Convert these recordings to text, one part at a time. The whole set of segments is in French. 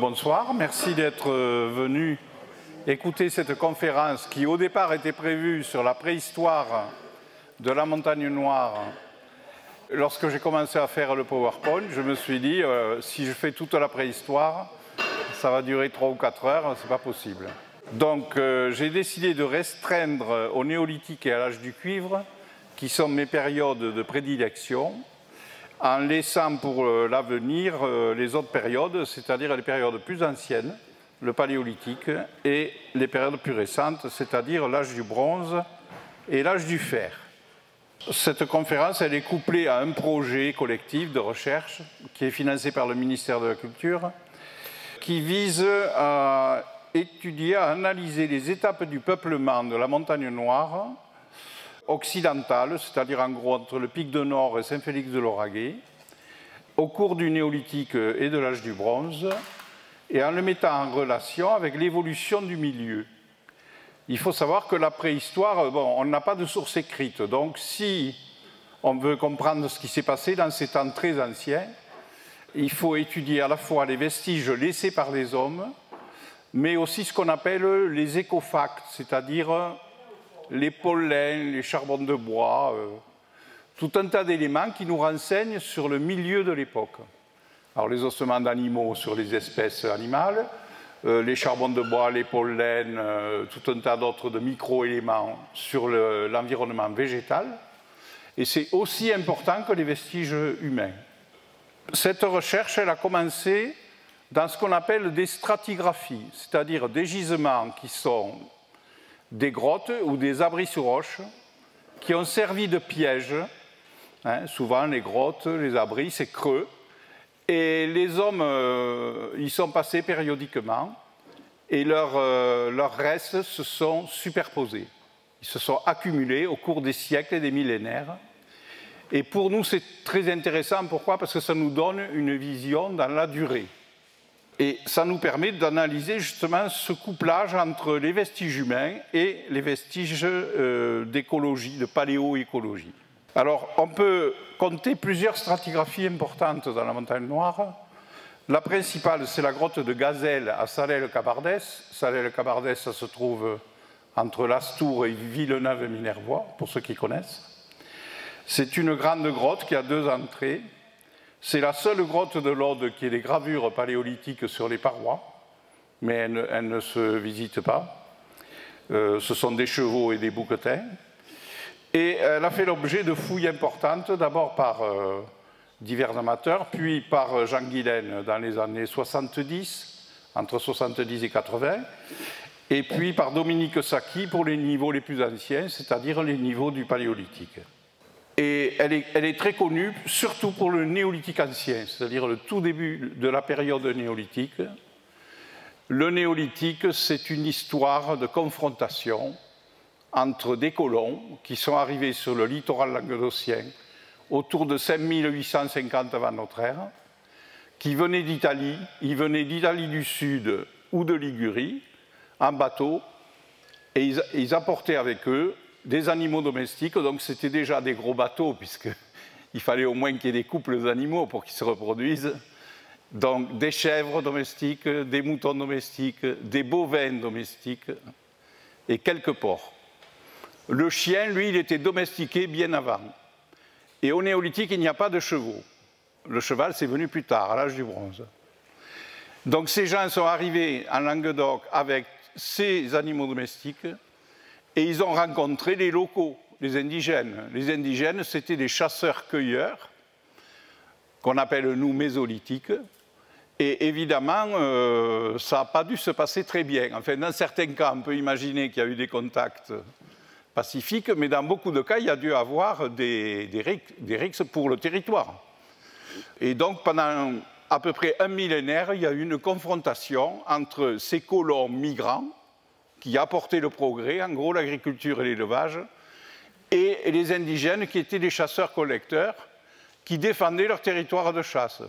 bonsoir, merci d'être euh, venu écouter cette conférence qui au départ était prévue sur la préhistoire de la montagne noire. Lorsque j'ai commencé à faire le PowerPoint, je me suis dit, euh, si je fais toute la préhistoire, ça va durer 3 ou 4 heures, c'est pas possible. Donc euh, j'ai décidé de restreindre au néolithique et à l'âge du cuivre, qui sont mes périodes de prédilection, en laissant pour euh, l'avenir euh, les autres périodes, c'est-à-dire les périodes plus anciennes, le paléolithique, et les périodes plus récentes, c'est-à-dire l'âge du bronze et l'âge du fer. Cette conférence, elle est couplée à un projet collectif de recherche qui est financé par le ministère de la Culture, qui vise à étudier, à analyser les étapes du peuplement de la montagne noire occidentale, c'est-à-dire en gros entre le pic de Nord et Saint-Félix de Lauragais, au cours du néolithique et de l'âge du bronze, et en le mettant en relation avec l'évolution du milieu. Il faut savoir que la préhistoire, bon, on n'a pas de source écrite, donc si on veut comprendre ce qui s'est passé dans ces temps très anciens, il faut étudier à la fois les vestiges laissés par les hommes, mais aussi ce qu'on appelle les écofacts, c'est-à-dire les pollens, les charbons de bois, euh, tout un tas d'éléments qui nous renseignent sur le milieu de l'époque. Alors les ossements d'animaux sur les espèces animales, euh, les charbons de bois, les pollens, euh, tout un tas d'autres de micro-éléments sur l'environnement végétal. Et c'est aussi important que les vestiges humains. Cette recherche, elle a commencé dans ce qu'on appelle des stratigraphies, c'est-à-dire des gisements qui sont des grottes ou des abris sous roche qui ont servi de piège. Hein, souvent, les grottes, les abris, c'est creux. Et les hommes euh, y sont passés périodiquement et euh, leurs restes se sont superposés. Ils se sont accumulés au cours des siècles et des millénaires. Et pour nous, c'est très intéressant. Pourquoi? Parce que ça nous donne une vision dans la durée. Et ça nous permet d'analyser justement ce couplage entre les vestiges humains et les vestiges euh, d'écologie, de paléoécologie. Alors, on peut compter plusieurs stratigraphies importantes dans la montagne noire. La principale, c'est la grotte de Gazelle à Salais-le-Cabardès. Salais-le-Cabardès, ça se trouve entre Lastour et Villeneuve-Minervois, pour ceux qui connaissent. C'est une grande grotte qui a deux entrées. C'est la seule grotte de l'Aude qui ait des gravures paléolithiques sur les parois, mais elle ne, se visite pas. Euh, ce sont des chevaux et des bouquetins. Et elle a fait l'objet de fouilles importantes, d'abord par euh, divers amateurs, puis par Jean Guilaine dans les années 70, entre 70 et 80, et puis par Dominique Sacchi pour les niveaux les plus anciens, c'est-à-dire les niveaux du paléolithique. Et elle est, très connue, surtout pour le néolithique ancien, c'est-à-dire le tout début de la période néolithique. Le néolithique, c'est une histoire de confrontation entre des colons qui sont arrivés sur le littoral languedocien autour de 5850 avant notre ère, qui venaient d'Italie, ils venaient d'Italie du Sud ou de Ligurie en bateau, et ils apportaient avec eux des animaux domestiques, donc c'était déjà des gros bateaux, puisqu'il fallait au moins qu'il y ait des couples d'animaux pour qu'ils se reproduisent. Donc des chèvres domestiques, des moutons domestiques, des bovins domestiques et quelques porcs. Le chien, lui, il était domestiqué bien avant. Et au néolithique, il n'y a pas de chevaux. Le cheval, c'est venu plus tard, à l'âge du bronze. Donc ces gens sont arrivés en Languedoc avec ces animaux domestiques et ils ont rencontré les locaux, les indigènes. Les indigènes, c'était des chasseurs-cueilleurs, qu'on appelle nous mésolithiques. Et évidemment, euh, ça n'a pas dû se passer très bien. Enfin, dans certains cas, on peut imaginer qu'il y a eu des contacts pacifiques, mais dans beaucoup de cas, il y a dû avoir des, des rixes pour le territoire. Et donc, pendant à peu près un millénaire, il y a eu une confrontation entre ces colons migrants qui apportaient le progrès, en gros l'agriculture et l'élevage, et les indigènes qui étaient des chasseurs-collecteurs qui défendaient leur territoire de chasse.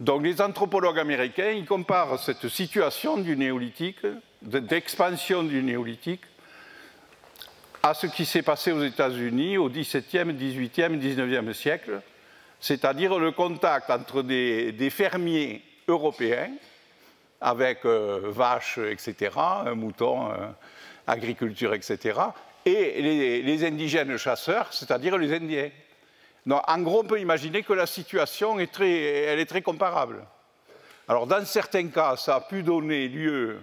Donc les anthropologues américains ils comparent cette situation du néolithique, d'expansion du néolithique, à ce qui s'est passé aux États-Unis au XVIIe, XVIIIe, XIXe siècle, c'est-à-dire le contact entre des fermiers européens avec euh, vaches, etc., moutons, agriculture, etc., et les, indigènes chasseurs, c'est-à-dire les Indiens. en gros, on peut imaginer que la situation est très, elle est très comparable. Alors, dans certains cas, ça a pu donner lieu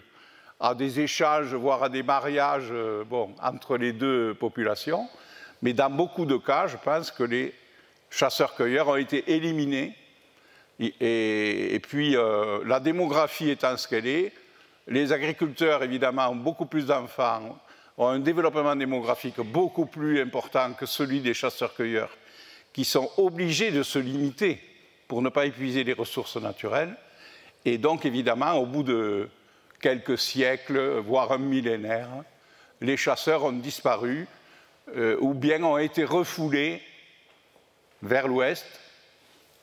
à des échanges, voire à des mariages bon, entre les deux populations, mais dans beaucoup de cas, je pense que les chasseurs-cueilleurs ont été éliminés. Et, puis, euh, la démographie étant ce qu'elle est, les agriculteurs, évidemment, ont beaucoup plus d'enfants, ont un développement démographique beaucoup plus important que celui des chasseurs-cueilleurs, qui sont obligés de se limiter pour ne pas épuiser les ressources naturelles. Et donc, évidemment, au bout de quelques siècles, voire un millénaire, les chasseurs ont disparu euh, ou bien ont été refoulés vers l'ouest.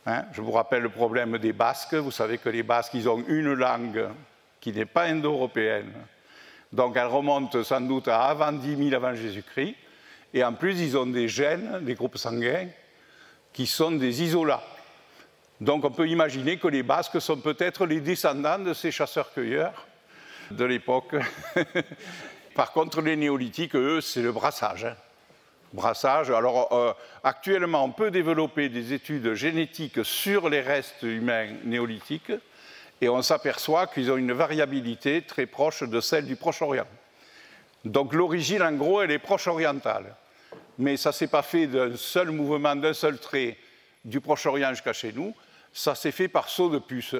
Hein. je vous rappelle le problème des Basques. Vous savez que les Basques, ils ont une langue qui n'est pas indo-européenne. Donc elle remonte sans doute à avant 10 000 avant Jésus-Christ. Et en plus, ils ont des gènes, des groupes sanguins, qui sont des isolats. Donc on peut imaginer que les Basques sont peut-être les descendants de ces chasseurs-cueilleurs de l'époque. Par contre, les néolithiques, eux, c'est le brassage. Hein brassage. Alors, euh, actuellement, on peut développer des études génétiques sur les restes humains néolithiques et on s'aperçoit qu'ils ont une variabilité très proche de celle du Proche-Orient. Donc, l'origine, en gros, elle est proche-orientale. Mais ça ne s'est pas fait d'un seul mouvement, d'un seul trait du Proche-Orient jusqu'à chez nous. Ça s'est fait par saut de puce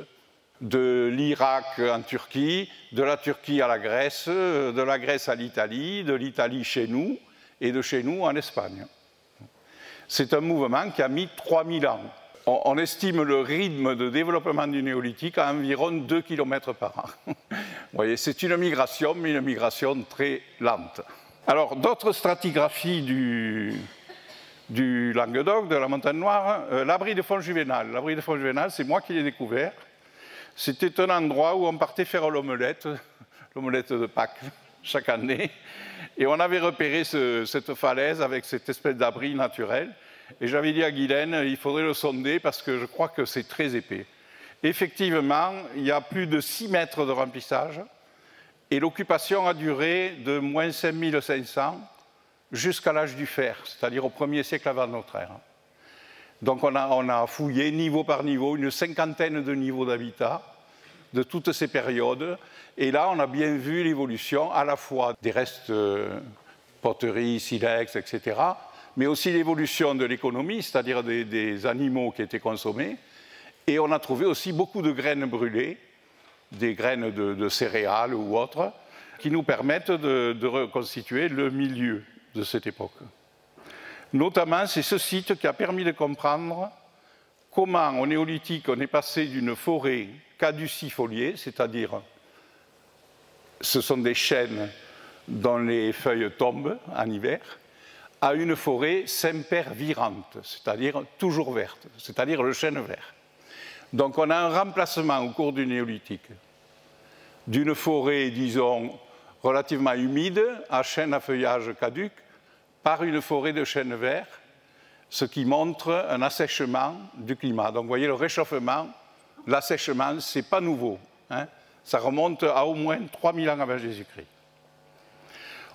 de l'Irak en Turquie, de la Turquie à la Grèce, de la Grèce à l'Italie, de l'Italie chez nous, et de chez nous en Espagne. C'est un mouvement qui a mis 3000 ans. On, estime le rythme de développement du néolithique à environ 2 km par an. Vous voyez, c'est une migration, mais une migration très lente. Alors, d'autres stratigraphies du, Languedoc, de la Montagne Noire, euh, l'abri de fond juvénal. L'abri de fond juvénal, c'est moi qui l'ai découvert. C'était un endroit où on partait faire l'omelette, l'omelette de Pâques, chaque année. Et on avait repéré cette falaise avec cette espèce d'abri naturel. Et j'avais dit à Guylaine, il faudrait le sonder parce que je crois que c'est très épais. Effectivement, il y a plus de 6 mètres de remplissage et l'occupation a duré de moins 5500 jusqu'à l'âge du fer, c'est-à-dire au premier siècle avant notre ère. Donc on a, fouillé niveau par niveau une cinquantaine de niveaux d'habitat de toutes ces périodes et là, on a bien vu l'évolution à la fois des restes euh, poteries, silex, etc., mais aussi l'évolution de l'économie, c'est-à-dire des, animaux qui étaient consommés. Et on a trouvé aussi beaucoup de graines brûlées, des graines de, céréales ou autres, qui nous permettent de, de reconstituer le milieu de cette époque. Notamment, c'est ce site qui a permis de comprendre comment au néolithique on est passé d'une forêt caducifoliée, c'est-à-dire ce sont des chênes dont les feuilles tombent en hiver, à une forêt sempervirante, c'est-à-dire toujours verte, c'est-à-dire le chêne vert. Donc on a un remplacement au cours du néolithique d'une forêt, disons, relativement humide, à chêne à feuillage caduc, par une forêt de chêne vert, ce qui montre un assèchement du climat. Donc vous voyez, le réchauffement, l'assèchement, ce n'est pas nouveau. Hein. Ça remonte à au moins 3000 ans avant Jésus-Christ.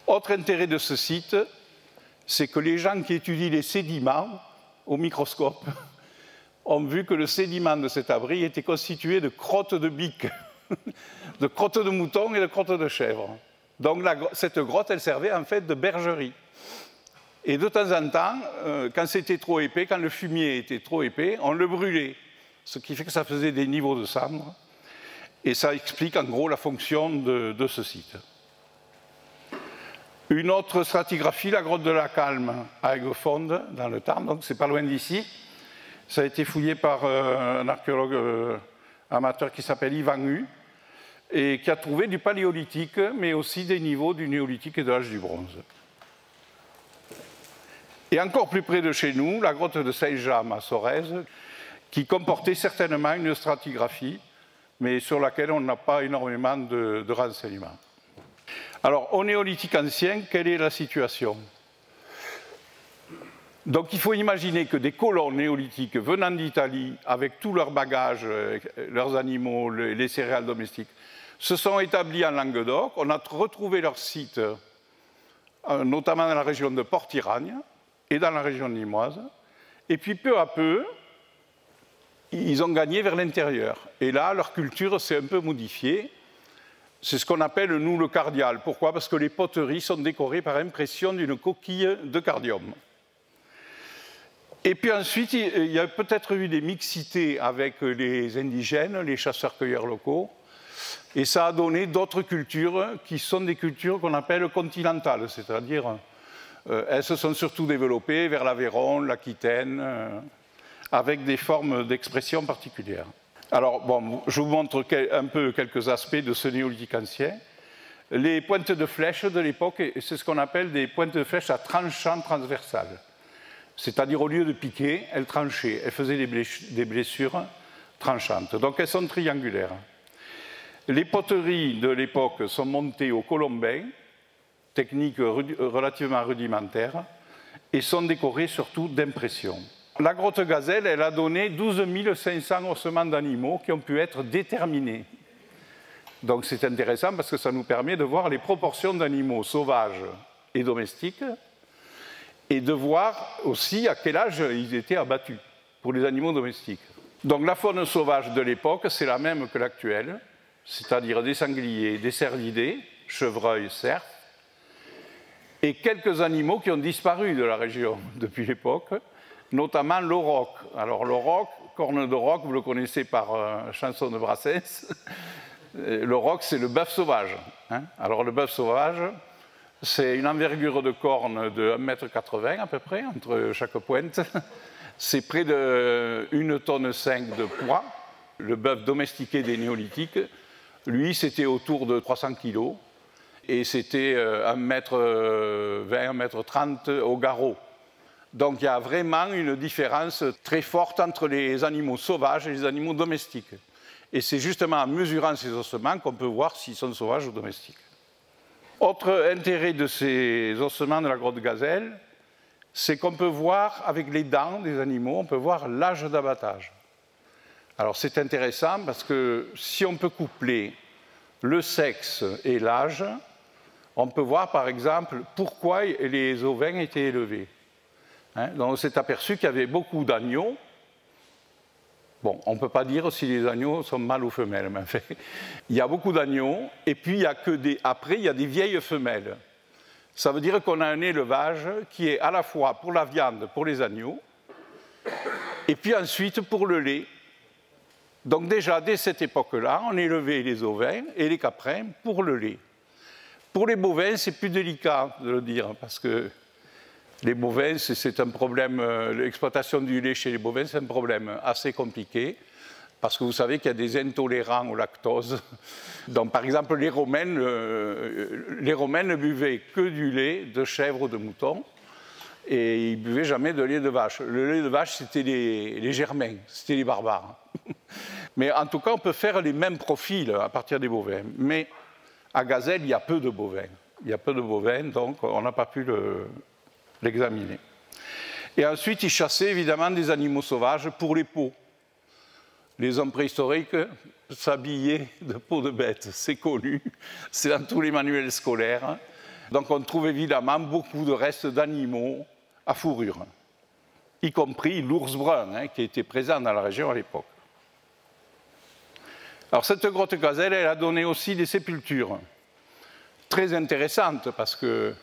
Autre intérêt de ce site, c'est que les gens qui étudient les sédiments au microscope ont vu que le sédiment de cet abri était constitué de crottes de biques, de crottes de moutons et de crottes de chèvres. Donc cette grotte, elle servait en fait de bergerie. Et de temps en temps, euh, quand c'était trop épais, quand le fumier était trop épais, on le brûlait, ce qui fait que ça faisait des niveaux de cendres et ça explique en gros la fonction de, ce site. Une autre stratigraphie, la grotte de la Calme à Aiguefonde, dans le Tarn, donc c'est pas loin d'ici. Ça a été fouillé par euh, un archéologue euh, amateur qui s'appelle Ivan Hu et qui a trouvé du paléolithique, mais aussi des niveaux du néolithique et de l'âge du bronze. Et encore plus près de chez nous, la grotte de Saint-James à Sorèze, qui comportait certainement une stratigraphie mais sur laquelle on n'a pas énormément de, renseignements. Alors, au néolithique ancien, quelle est la situation? Donc il faut imaginer que des colons néolithiques venant d'Italie, avec tous leurs bagages, euh, leurs animaux, les céréales domestiques, se sont établis en Languedoc. On a retrouvé leur site, euh, notamment dans la région de Port-Iragne et dans la région limoise. Et puis peu à peu, ils ont gagné vers l'intérieur. Et là, leur culture s'est un peu modifiée. C'est ce qu'on appelle, nous, le cardial. Pourquoi? Parce que les poteries sont décorées par impression d'une coquille de cardium. Et puis ensuite, il y a peut-être eu des mixités avec les indigènes, les chasseurs-cueilleurs locaux, et ça a donné d'autres cultures qui sont des cultures qu'on appelle continentales, c'est-à-dire euh, elles se sont surtout développées vers l'Aveyron, l'Aquitaine, euh, avec des formes d'expression particulières. Alors, bon, je vous montre un peu quelques aspects de ce néolithique ancien. Les pointes de flèches de l'époque, c'est ce qu'on appelle des pointes de flèches à tranchant transversal. C'est-à-dire, au lieu de piquer, elles tranchaient, elles faisaient des blessures tranchantes. Donc, elles sont triangulaires. Les poteries de l'époque sont montées au colombin, technique relativement rudimentaire, et sont décorées surtout d'impressions. La grotte gazelle, elle a donné 12 500 ossements d'animaux qui ont pu être déterminés. Donc c'est intéressant parce que ça nous permet de voir les proportions d'animaux sauvages et domestiques et de voir aussi à quel âge ils étaient abattus pour les animaux domestiques. Donc la faune sauvage de l'époque, c'est la même que l'actuelle, c'est-à-dire des sangliers, des cervidés, chevreuils cerfs, et quelques animaux qui ont disparu de la région depuis l'époque, notamment l'auroch. Alors l'auroch, corne de roc, vous le connaissez par euh, chanson de Brassens. l'auroch, c'est le bœuf sauvage. Hein. Alors le bœuf sauvage, c'est une envergure de corne de 1,80 m à peu près, entre chaque pointe. C'est près de 1 tonne 5 de poids. Le bœuf domestiqué des néolithiques, lui, c'était autour de 300 kg. Et c'était 1m20, 1m30 au garrot. Donc il y a vraiment une différence très forte entre les animaux sauvages et les animaux domestiques. Et c'est justement en mesurant ces ossements qu'on peut voir s'ils sont sauvages ou domestiques. Autre intérêt de ces ossements de la grotte gazelle, c'est qu'on peut voir avec les dents des animaux, on peut voir l'âge d'abattage. Alors c'est intéressant parce que si on peut coupler le sexe et l'âge, on peut voir par exemple pourquoi les ovins étaient élevés. Hein, on s'est aperçu qu'il y avait beaucoup d'agneaux. Bon, on ne peut pas dire si les agneaux sont mâles ou femelles, mais en fait, il y a beaucoup d'agneaux, et puis il y a que des, après, il y a des vieilles femelles. Ça veut dire qu'on a un élevage qui est à la fois pour la viande, pour les agneaux, et puis ensuite pour le lait. Donc déjà, dès cette époque-là, on élevait les ovins et les caprins pour le lait. Pour les bovins, c'est plus délicat de le dire, parce que les bovins, c'est un problème, euh, l'exploitation du lait chez les bovins, c'est un problème assez compliqué, parce que vous savez qu'il y a des intolérants au lactose. Donc, par exemple, les Romains, euh, les Romains ne buvaient que du lait de chèvre ou de mouton, et ils ne buvaient jamais de lait de vache. Le lait de vache, c'était les, les germains, c'était les barbares. Mais en tout cas, on peut faire les mêmes profils à partir des bovins. Mais à Gazelle, il y a peu de bovins. Il y a peu de bovins, donc on n'a pas pu le, l'examiner. Et ensuite, ils chassaient évidemment des animaux sauvages pour les peaux. Les hommes préhistoriques s'habillaient de peaux de bêtes, c'est connu, c'est dans tous les manuels scolaires. Donc on trouve évidemment beaucoup de restes d'animaux à fourrure, y compris l'ours brun hein, qui était présent dans la région à l'époque. Alors cette grotte gazelle, elle a donné aussi des sépultures très intéressantes parce que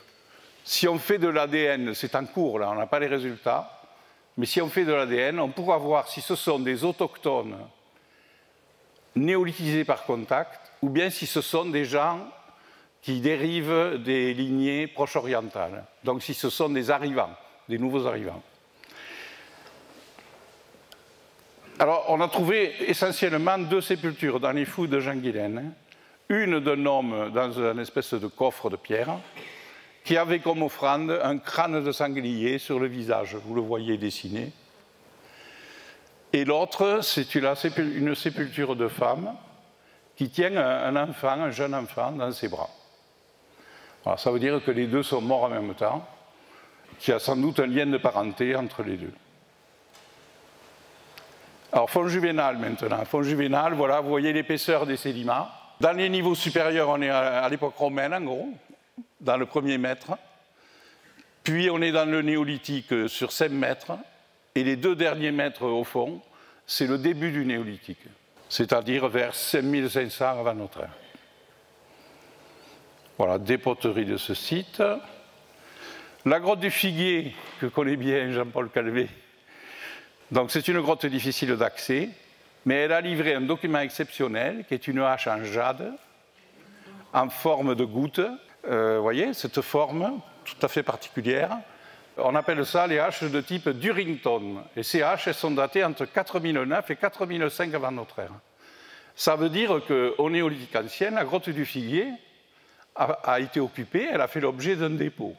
si on fait de l'ADN, c'est en cours, là, on n'a pas les résultats, mais si on fait de l'ADN, on pourra voir si ce sont des autochtones néolithisés par contact, ou bien si ce sont des gens qui dérivent des lignées proche-orientales, donc si ce sont des arrivants, des nouveaux arrivants. Alors, on a trouvé essentiellement deux sépultures dans les fouilles de Jean Guilaine. Une d'un homme dans une espèce de coffre de pierre, qui avait comme offrande un crâne de sanglier sur le visage, vous le voyez dessiné. Et l'autre, c'est une sépulture de femme qui tient un enfant, un jeune enfant, dans ses bras. ça veut dire que les deux sont morts en même temps. qui a sans doute un lien de parenté entre les deux. Alors, fond juvénal maintenant. Fond juvénal, voilà, vous voyez l'épaisseur des sédiments. Dans les niveaux supérieurs, on est à l'époque romaine, en gros, dans le premier mètre. Puis on est dans le néolithique sur 5 mètres. Et les deux derniers mètres au fond, c'est le début du néolithique, c'est-à-dire vers 5500 avant notre ère. Voilà, des poteries de ce site. La grotte du Figuier, que connaît bien Jean-Paul Calvé, donc c'est une grotte difficile d'accès, mais elle a livré un document exceptionnel qui est une hache en jade en forme de goutte. Euh, vous voyez, cette forme tout à fait particulière. On appelle ça les haches de type Durrington. Et ces haches elles sont datées entre 4009 et 4005 avant notre ère. Ça veut dire qu'au néolithique ancien, la grotte du Figuier a, a été occupée, elle a fait l'objet d'un dépôt.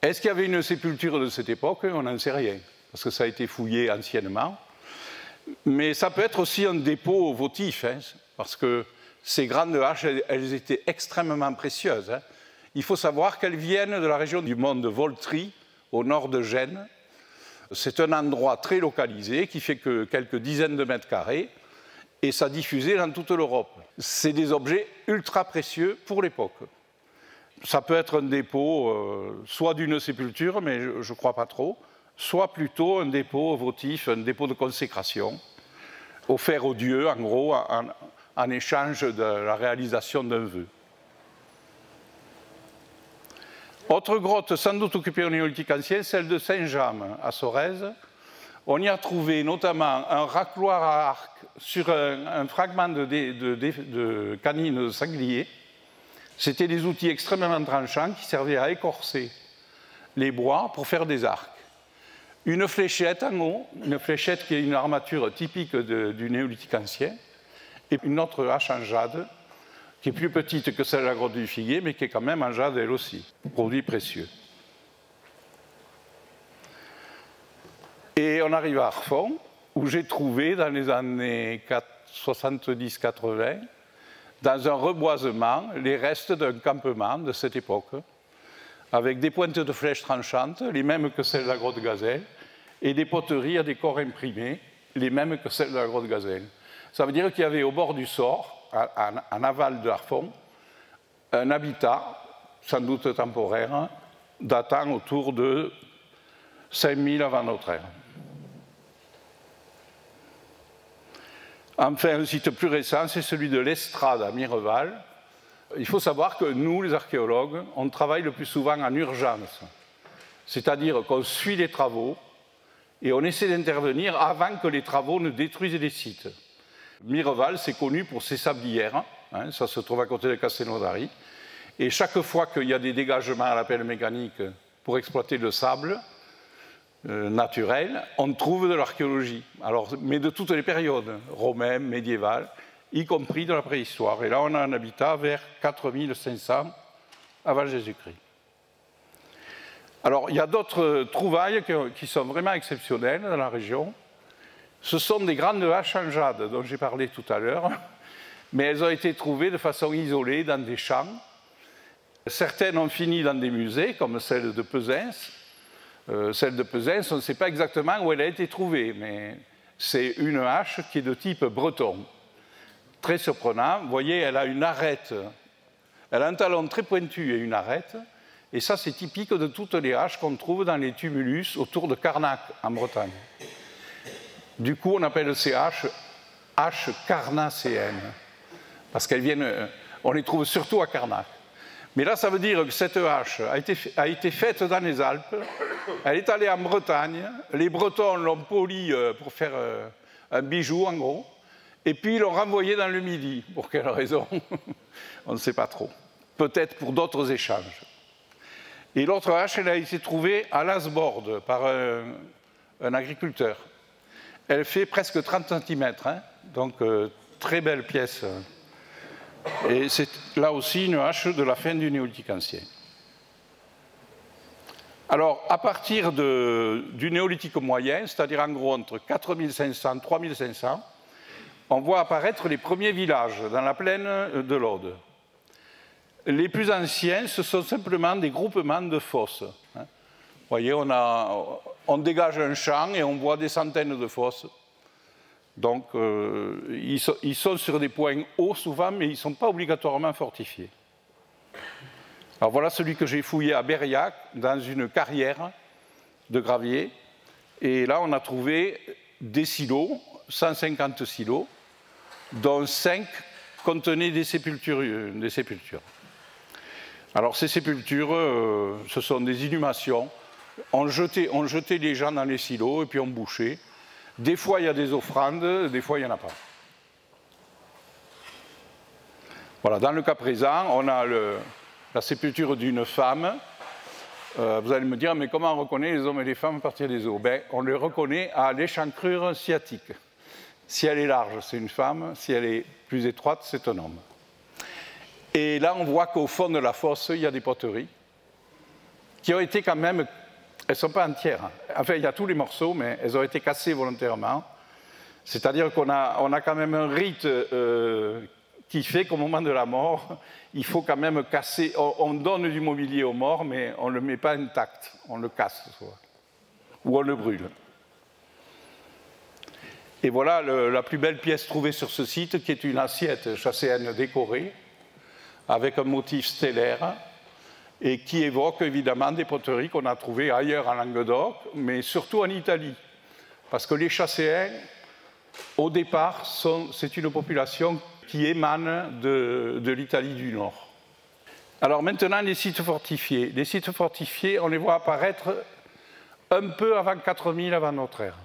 Est-ce qu'il y avait une sépulture de cette époque? On n'en sait rien parce que ça a été fouillé anciennement. Mais ça peut être aussi un dépôt votif, hein, parce que ces grandes haches, elles, étaient extrêmement précieuses. Hein. Il faut savoir qu'elles viennent de la région du mont de Voltry, au nord de Gênes. C'est un endroit très localisé qui fait que quelques dizaines de mètres carrés et ça diffusé dans toute l'Europe. C'est des objets ultra précieux pour l'époque. Ça peut être un dépôt, euh, soit d'une sépulture, mais je ne crois pas trop, soit plutôt un dépôt votif, un dépôt de consécration, offert aux dieux, en gros, échange de la réalisation d'un vœu. Autre grotte sans doute occupée au néolithique ancien, celle de Saint-James à Sorèze. On y a trouvé notamment un racloir à arc sur un, fragment de, de, de canine sanglier. C'était des outils extrêmement tranchants qui servaient à écorcer les bois pour faire des arcs une fléchette en haut, une fléchette qui est une armature typique du néolithique ancien, et une autre hache en jade, qui est plus petite que celle de la grotte du Figuier, mais qui est quand même en jade elle aussi, produit précieux. Et on arrive à Arfon, où j'ai trouvé dans les années 70-80, dans un reboisement, les restes d'un campement de cette époque, avec des pointes de flèches tranchantes, les mêmes que celles de la grotte Gazelle, et des poteries à des corps imprimés, les mêmes que celles de la grotte Gazelle. Ça veut dire qu'il y avait au bord du Sort, en aval de Harfon, un habitat, sans doute temporaire, datant autour de 5000 avant notre ère. Enfin, un site plus récent, c'est celui de l'Estrade à Mireval, il faut savoir que nous, les archéologues, on travaille le plus souvent en urgence. C'est-à-dire qu'on suit les travaux et on essaie d'intervenir avant que les travaux ne détruisent les sites. Mireval, c'est connu pour ses sablières. Hein, ça se trouve à côté de Castelnaudary. Et chaque fois qu'il y a des dégagements à la pelle mécanique pour exploiter le sable euh, naturel, on trouve de l'archéologie. mais de toutes les périodes, romaines, médiévales y compris de la préhistoire. Et là, on a un habitat vers 4500 avant Jésus-Christ. Alors, il y a d'autres trouvailles qui sont vraiment exceptionnelles dans la région. Ce sont des grandes haches en jade dont j'ai parlé tout à l'heure, mais elles ont été trouvées de façon isolée dans des champs. Certaines ont fini dans des musées, comme celle de Pesins. Euh, celle de Pesins, on ne sait pas exactement où elle a été trouvée, mais c'est une hache qui est de type breton très surprenant. Vous voyez, elle a une arête, elle a un talon très pointu et une arête. Et ça, c'est typique de toutes les haches qu'on trouve dans les tumulus autour de Carnac, en Bretagne. Du coup, on appelle ces haches haches carnacéennes, parce qu'elles viennent, euh, on les trouve surtout à Carnac. Mais là, ça veut dire que cette hache a été, faite dans les Alpes, elle est allée en Bretagne, les Bretons l'ont polie euh, pour faire euh, un bijou, en gros, et puis ils l'ont renvoyé dans le Midi. Pour quelle raison? On ne sait pas trop. Peut-être pour d'autres échanges. Et l'autre hache, elle a été trouvée à Lasborde par un, agriculteur. Elle fait presque 30 cm, hein. donc euh, très belle pièce. Et c'est là aussi une hache de la fin du néolithique ancien. Alors, à partir du néolithique moyen, c'est-à-dire en gros entre 4500 et 3500, on voit apparaître les premiers villages dans la plaine de l'Aude. Les plus anciens, ce sont simplement des groupements de fosses. Hein. voyez, on, dégage un champ et on voit des centaines de fosses. Donc, euh, ils, sont, sur des points hauts souvent, mais ils ne sont pas obligatoirement fortifiés. Alors voilà celui que j'ai fouillé à Berriac, dans une carrière de gravier. Et là, on a trouvé des silos, 150 silos, dont 5 contenaient des sépultures. Des sépultures. Alors ces sépultures, euh, ce sont des inhumations. On jetait, on les gens dans les silos et puis on bouchait. Des fois, il y a des offrandes, des fois, il n'y en a pas. Voilà, dans le cas présent, on a la sépulture d'une femme. Euh, vous allez me dire, mais comment on reconnaît les hommes et les femmes à partir des os? Ben, On les reconnaît à l'échancrure sciatique. Si elle est large, c'est une femme. Si elle est plus étroite, c'est un homme. Et là, on voit qu'au fond de la fosse, il y a des poteries qui ont été quand même elles ne sont pas entières. Enfin, il y a tous les morceaux, mais elles ont été cassées volontairement. C'est-à-dire qu'on a, on a quand même un rite euh, qui fait qu'au moment de la mort, il faut quand même casser. On, donne du mobilier aux morts, mais on ne le met pas intact. On le casse, soit. ou on le brûle. Et voilà la plus belle pièce trouvée sur ce site, qui est une assiette chasséenne décorée, avec un motif stellaire et qui évoque évidemment des poteries qu'on a trouvées ailleurs en Languedoc, mais surtout en Italie. Parce que les chasséens, au départ, c'est une population qui émane de, de l'Italie du Nord. Alors maintenant, les sites fortifiés. Les sites fortifiés, on les voit apparaître un peu avant 4000 avant notre ère.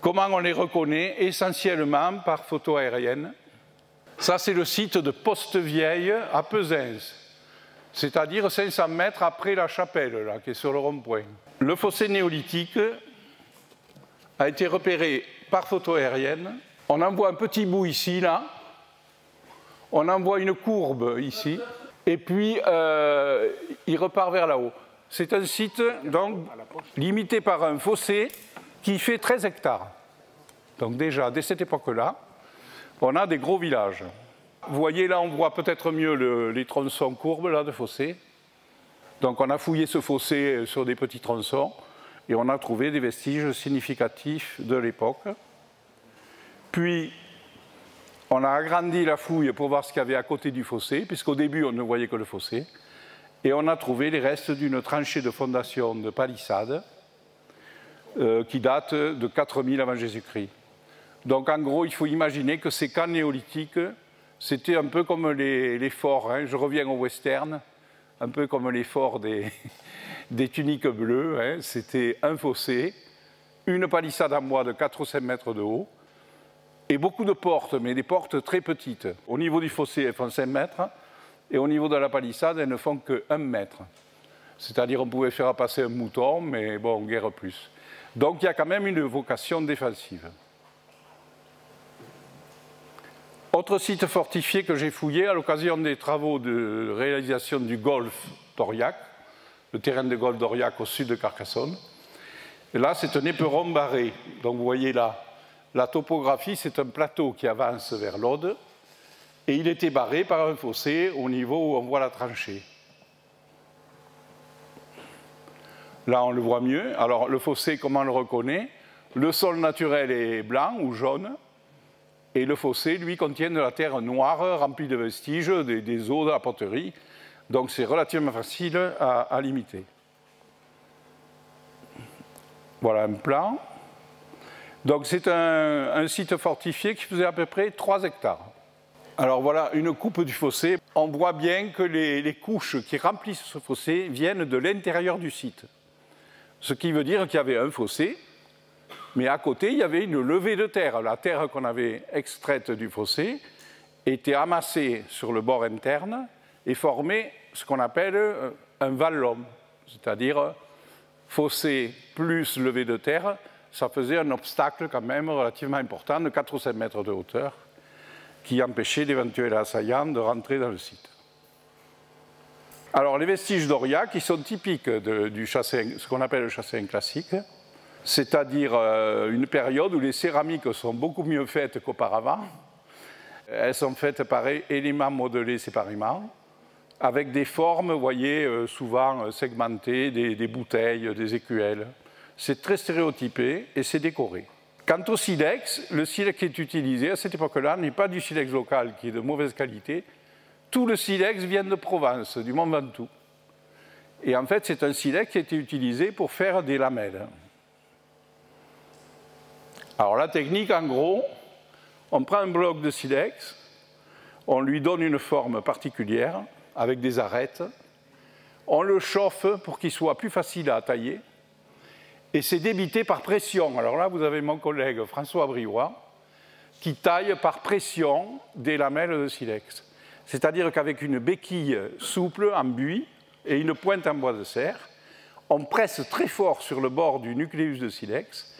Comment on les reconnaît? Essentiellement par photo aérienne. Ça, c'est le site de Poste-Vieille à Pesins c'est-à-dire 500 mètres après la chapelle, là, qui est sur le rond-point. Le fossé néolithique a été repéré par photo aérienne. On en voit un petit bout ici, là. On en voit une courbe ici. Et puis, euh, il repart vers là-haut. C'est un site donc, limité par un fossé qui fait 13 hectares. Donc déjà, dès cette époque-là, on a des gros villages. Vous voyez là, on voit peut-être mieux les tronçons courbes là, de fossé. Donc on a fouillé ce fossé sur des petits tronçons et on a trouvé des vestiges significatifs de l'époque. Puis on a agrandi la fouille pour voir ce qu'il y avait à côté du fossé, puisqu'au début on ne voyait que le fossé. Et on a trouvé les restes d'une tranchée de fondation de palissade euh, qui date de 4000 avant Jésus-Christ. Donc en gros, il faut imaginer que ces camps néolithiques c'était un peu comme les, forts, hein. je reviens au western, un peu comme les forts des, tuniques bleues. Hein. C'était un fossé, une palissade en bois de 4 ou 5 mètres de haut, et beaucoup de portes, mais des portes très petites. Au niveau du fossé, elles font 5 mètres, et au niveau de la palissade, elles ne font que 1 mètre. C'est-à-dire on pouvait faire passer un mouton, mais bon, guère plus. Donc il y a quand même une vocation défensive. Autre site fortifié que j'ai fouillé à l'occasion des travaux de réalisation du golfe d'Aurillac, le terrain de golfe d'Aurillac au sud de Carcassonne. Là, c'est un éperon barré. Donc vous voyez là, la topographie, c'est un plateau qui avance vers l'Aude, et il était barré par un fossé au niveau où on voit la tranchée. Là, on le voit mieux. Alors, le fossé, comment on le reconnaît? Le sol naturel est blanc ou jaune, et le fossé, lui, contient de la terre noire remplie de vestiges, des, eaux de la poterie. Donc c'est relativement facile à, limiter. Voilà un plan. Donc c'est un, site fortifié qui faisait à peu près 3 hectares. Alors voilà une coupe du fossé. On voit bien que les, les couches qui remplissent ce fossé viennent de l'intérieur du site. Ce qui veut dire qu'il y avait un fossé mais à côté, il y avait une levée de terre. La terre qu'on avait extraite du fossé était amassée sur le bord interne et formait ce qu'on appelle euh, un vallum, c'est-à-dire fossé plus levée de terre. Ça faisait un obstacle quand même relativement important de 4 ou 5 mètres de hauteur qui empêchait d'éventuels assaillants de rentrer dans le site. Alors les vestiges d'Oria, qui sont typiques du chassin, ce qu'on appelle le chassin classique, c'est-à-dire euh, une période où les céramiques sont beaucoup mieux faites qu'auparavant. Elles sont faites par éléments modelés séparément. avec des formes, vous voyez, euh, souvent segmentées, des, bouteilles, des écuelles. C'est très stéréotypé et c'est décoré. Quant au silex, le silex qui est utilisé à cette époque-là n'est pas du silex local qui est de mauvaise qualité. Tout le silex vient de Provence, du Mont Ventoux. Et en fait, c'est un silex qui a été utilisé pour faire des lamelles. Alors la technique, en gros, on prend un bloc de silex, on lui donne une forme particulière avec des arêtes, on le chauffe pour qu'il soit plus facile à tailler, et c'est débité par pression. Alors là, vous avez mon collègue François Briouat qui taille par pression des lamelles de silex. C'est-à-dire qu'avec une béquille souple en buis et une pointe en bois de serre, on presse très fort sur le bord du nucléus de silex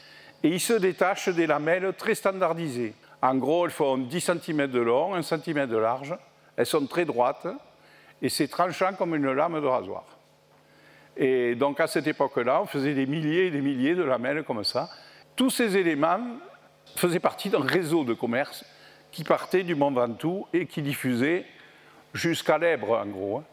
et il se détache des lamelles très standardisées. En gros, elles font 10 cm de long, 1 cm de large, elles sont très droites et c'est tranchant comme une lame de rasoir. Et donc à cette époque-là, on faisait des milliers et des milliers de lamelles comme ça. Tous ces éléments faisaient partie d'un réseau de commerce qui partait du Mont Ventoux et qui diffusait jusqu'à l'Ebre, en gros. Hein.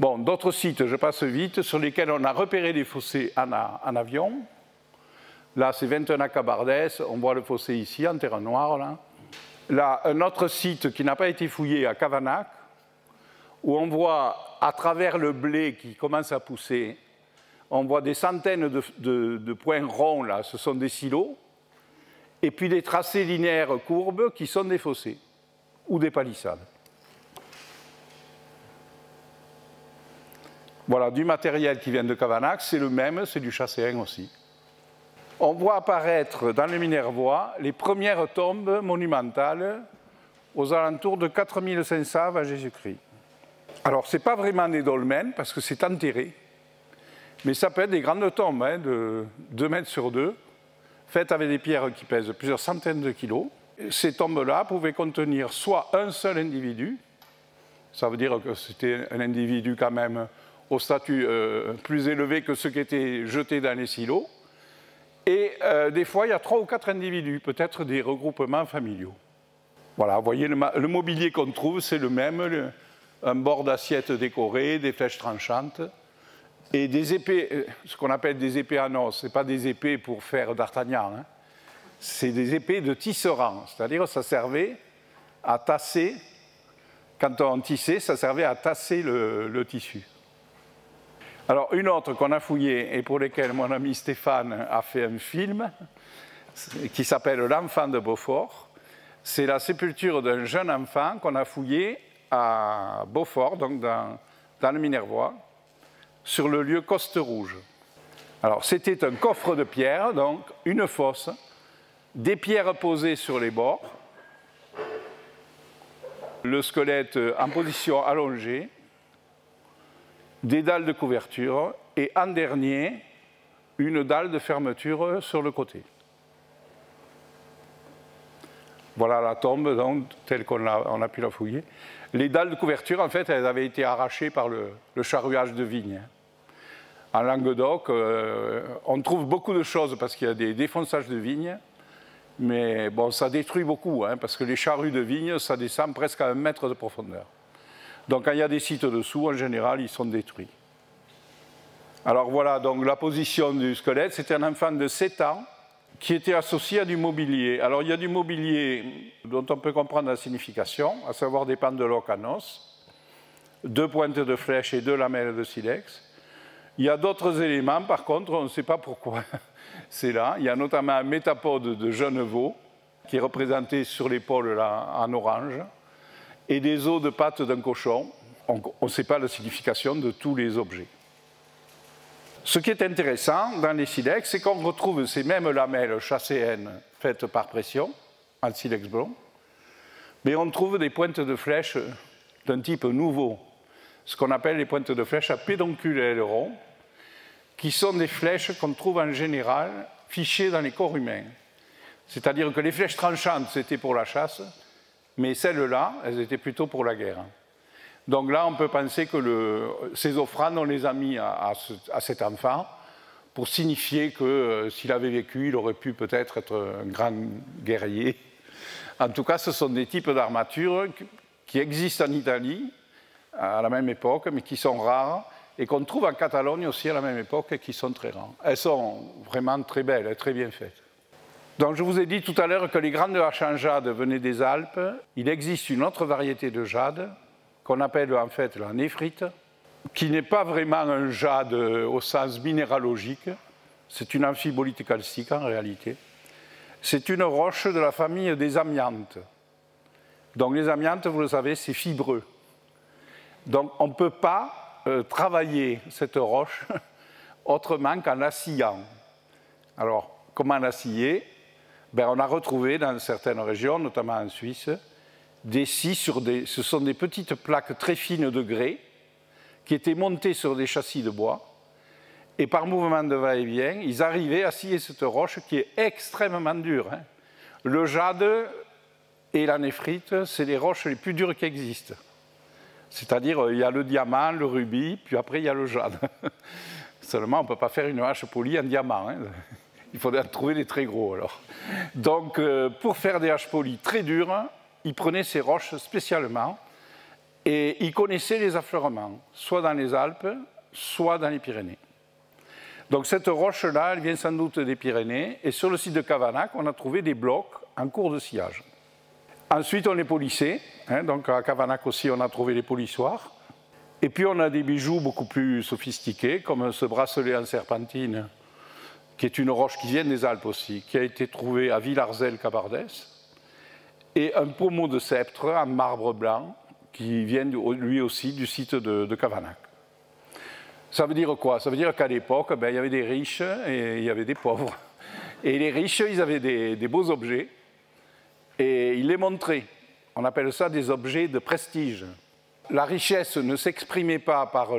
Bon, d'autres sites, je passe vite, sur lesquels on a repéré des fossés en, avion. Là, c'est 21 à Cabardès, on voit le fossé ici, en terre noire. Là. là, un autre site qui n'a pas été fouillé à Cavanac, où on voit à travers le blé qui commence à pousser, on voit des centaines de, points ronds, là, ce sont des silos, et puis des tracés linéaires courbes qui sont des fossés ou des palissades. Voilà, du matériel qui vient de Cavanac, c'est le même, c'est du chasséen aussi. On voit apparaître dans le Minervois les premières tombes monumentales aux alentours de 4500 avant Jésus-Christ. Alors, ce n'est pas vraiment des dolmens parce que c'est enterré, mais ça peut être des grandes tombes hein, de 2 mètres sur 2, faites avec des pierres qui pèsent plusieurs centaines de kilos. Ces tombes-là pouvaient contenir soit un seul individu, ça veut dire que c'était un individu quand même au statut euh, plus élevé que ceux qui étaient jetés dans les silos. Et euh, des fois, il y a trois ou quatre individus, peut-être des regroupements familiaux. Voilà, vous voyez, le, mobilier qu'on trouve, c'est le même, un bord d'assiette décoré, des flèches tranchantes, et des épées, euh, ce qu'on appelle des épées à os. Ce pas des épées pour faire d'Artagnan, hein. c'est des épées de tisserand, c'est-à-dire ça servait à tasser, quand on tissait, ça servait à tasser le tissu. Alors, une autre qu'on a fouillée et pour laquelle mon ami Stéphane a fait un film, qui s'appelle L'enfant de Beaufort, c'est la sépulture d'un jeune enfant qu'on a fouillé à Beaufort, donc dans, le Minervois, sur le lieu Coste Rouge. Alors, c'était un coffre de pierre, donc une fosse, des pierres posées sur les bords, le squelette en position allongée, des dalles de couverture et en dernier, une dalle de fermeture sur le côté. Voilà la tombe telle qu'on a, pu la fouiller. Les dalles de couverture, en fait, elles avaient été arrachées par le, charruage de vigne. En Languedoc, euh, on trouve beaucoup de choses parce qu'il y a des défonçages de vignes, mais bon, ça détruit beaucoup, hein, parce que les charrues de vigne, ça descend presque à un mètre de profondeur. Donc quand il y a des sites dessous, en général, ils sont détruits. Alors voilà, donc la position du squelette, c'était un enfant de 7 ans qui était associé à du mobilier. Alors il y a du mobilier dont on peut comprendre la signification, à savoir des pendeloques en os, deux pointes de flèche et deux lamelles de silex. Il y a d'autres éléments, par contre, on ne sait pas pourquoi c'est là. Il y a notamment un métapode de jeune veau qui est représenté sur l'épaule en orange et des os de pâte d'un cochon. On ne sait pas la signification de tous les objets. Ce qui est intéressant dans les silex, c'est qu'on retrouve ces mêmes lamelles chasséennes faites par pression, en silex blond, mais on trouve des pointes de flèche d'un type nouveau, ce qu'on appelle les pointes de flèche à pédoncule et aileron, qui sont des flèches qu'on trouve en général fichées dans les corps humains. C'est-à-dire que les flèches tranchantes, c'était pour la chasse, mais celles-là, elles étaient plutôt pour la guerre. Donc là, on peut penser que ces offrandes, on les a mis à, cet enfant pour signifier que euh, s'il avait vécu, il aurait pu peut-être être un grand guerrier. En tout cas, ce sont des types d'armatures qui existent en Italie à la même époque, mais qui sont rares, et qu'on trouve en Catalogne aussi à la même époque et qui sont très rares. Elles sont vraiment très belles et très bien faites. Donc je vous ai dit tout à l'heure que les grandes haches en jade venaient des Alpes. Il existe une autre variété de jade qu'on appelle en fait la néphrite, qui n'est pas vraiment un jade au sens minéralogique, c'est une amphibolite calcique en réalité. C'est une roche de la famille des amiantes. Donc les amiantes, vous le savez, c'est fibreux. Donc on ne peut pas euh, travailler cette roche autrement qu'en l'aciant. Alors, comment l'acier ben, On a retrouvé dans certaines régions, notamment en Suisse, des scies sur des... Ce sont des petites plaques très fines de grès qui étaient montées sur des châssis de bois. Et par mouvement de va-et-vient, ils arrivaient à scier cette roche qui est extrêmement dure. Hein. Le jade et la néphrite, c'est les roches les plus dures qui existent. C'est-à-dire, il y a le diamant, le rubis, puis après, il y a le jade. Seulement, on ne peut pas faire une hache polie en diamant. Hein. Il faudrait trouver des très gros, alors. Donc, euh, pour faire des haches polies très dures, ils prenaient ces roches spécialement et ils connaissaient les affleurements, soit dans les Alpes, soit dans les Pyrénées. Donc cette roche-là, elle vient sans doute des Pyrénées, et sur le site de Cavanac, on a trouvé des blocs en cours de sillage. Ensuite, on les polissait. Hein, donc à Cavanac aussi, on a trouvé les polissoirs. Et puis on a des bijoux beaucoup plus sophistiqués, comme ce bracelet en serpentine, qui est une roche qui vient des Alpes aussi, qui a été trouvé à Villarzel-Cabardès, et un pommeau de sceptre en marbre blanc, qui vient lui aussi du site de, Cavanac. Ça veut dire quoi? Ça veut dire qu'à l'époque, ben, il y avait des riches et il y avait des pauvres. Et les riches, ils avaient des beaux objets, et il les montrait. On appelle ça des objets de prestige. La richesse ne s'exprimait pas par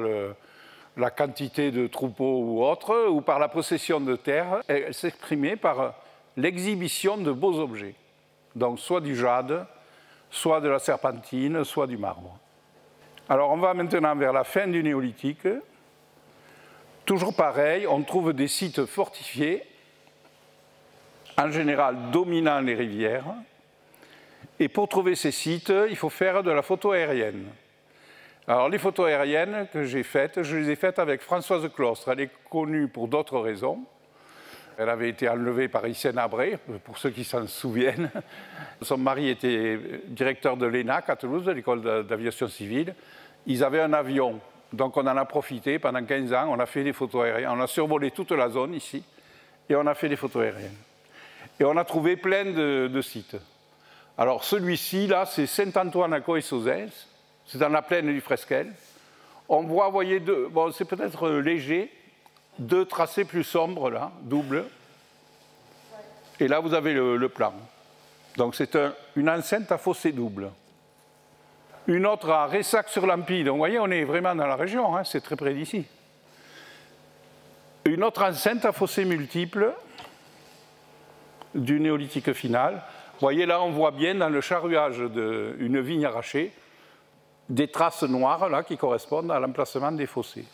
la quantité de troupeaux ou autre, ou par la possession de terres, elle s'exprimait par l'exhibition de beaux objets. Donc soit du jade, soit de la serpentine, soit du marbre. Alors on va maintenant vers la fin du néolithique. Toujours pareil, on trouve des sites fortifiés, en général dominant les rivières, et pour trouver ces sites, il faut faire de la photo aérienne. Alors les photos aériennes que j'ai faites, je les ai faites avec Françoise Clostre. Elle est connue pour d'autres raisons. Elle avait été enlevée par Hissène Abré, pour ceux qui s'en souviennent. Son mari était directeur de l'ENAC à Toulouse, de l'école d'aviation civile. Ils avaient un avion, donc on en a profité pendant 15 ans. On a fait des photos aériennes. On a survolé toute la zone ici et on a fait des photos aériennes. Et on a trouvé plein de sites. Alors celui-ci, là, c'est Saint-Antoine à Coessozès, c'est dans la plaine du Fresquel. On voit, vous voyez, deux, bon, c'est peut-être léger, deux tracés plus sombres, là, double. Et là, vous avez le, plan. Donc c'est une enceinte à fossé double. Une autre à Ressac-sur-Lampille. Donc vous voyez, on est vraiment dans la région, hein, c'est très près d'ici. Une autre enceinte à fossé multiple du néolithique final. Vous voyez là, on voit bien dans le charruage d'une vigne arrachée des traces noires là, qui correspondent à l'emplacement des fossés.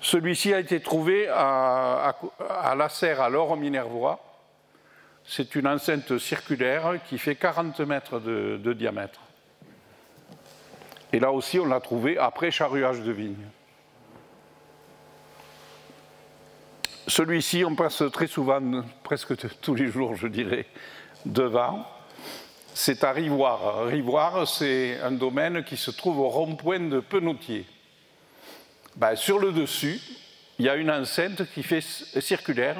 Celui-ci a été trouvé à, la serre à l'or Minervois. C'est une enceinte circulaire qui fait 40 mètres de, de diamètre. Et là aussi, on l'a trouvé après charruage de vigne. Celui-ci, on passe très souvent, presque tous les jours, je dirais, devant. C'est à Rivoire. Rivoire, c'est un domaine qui se trouve au rond-point de Penotier. Ben, sur le dessus, il y a une enceinte qui fait, circulaire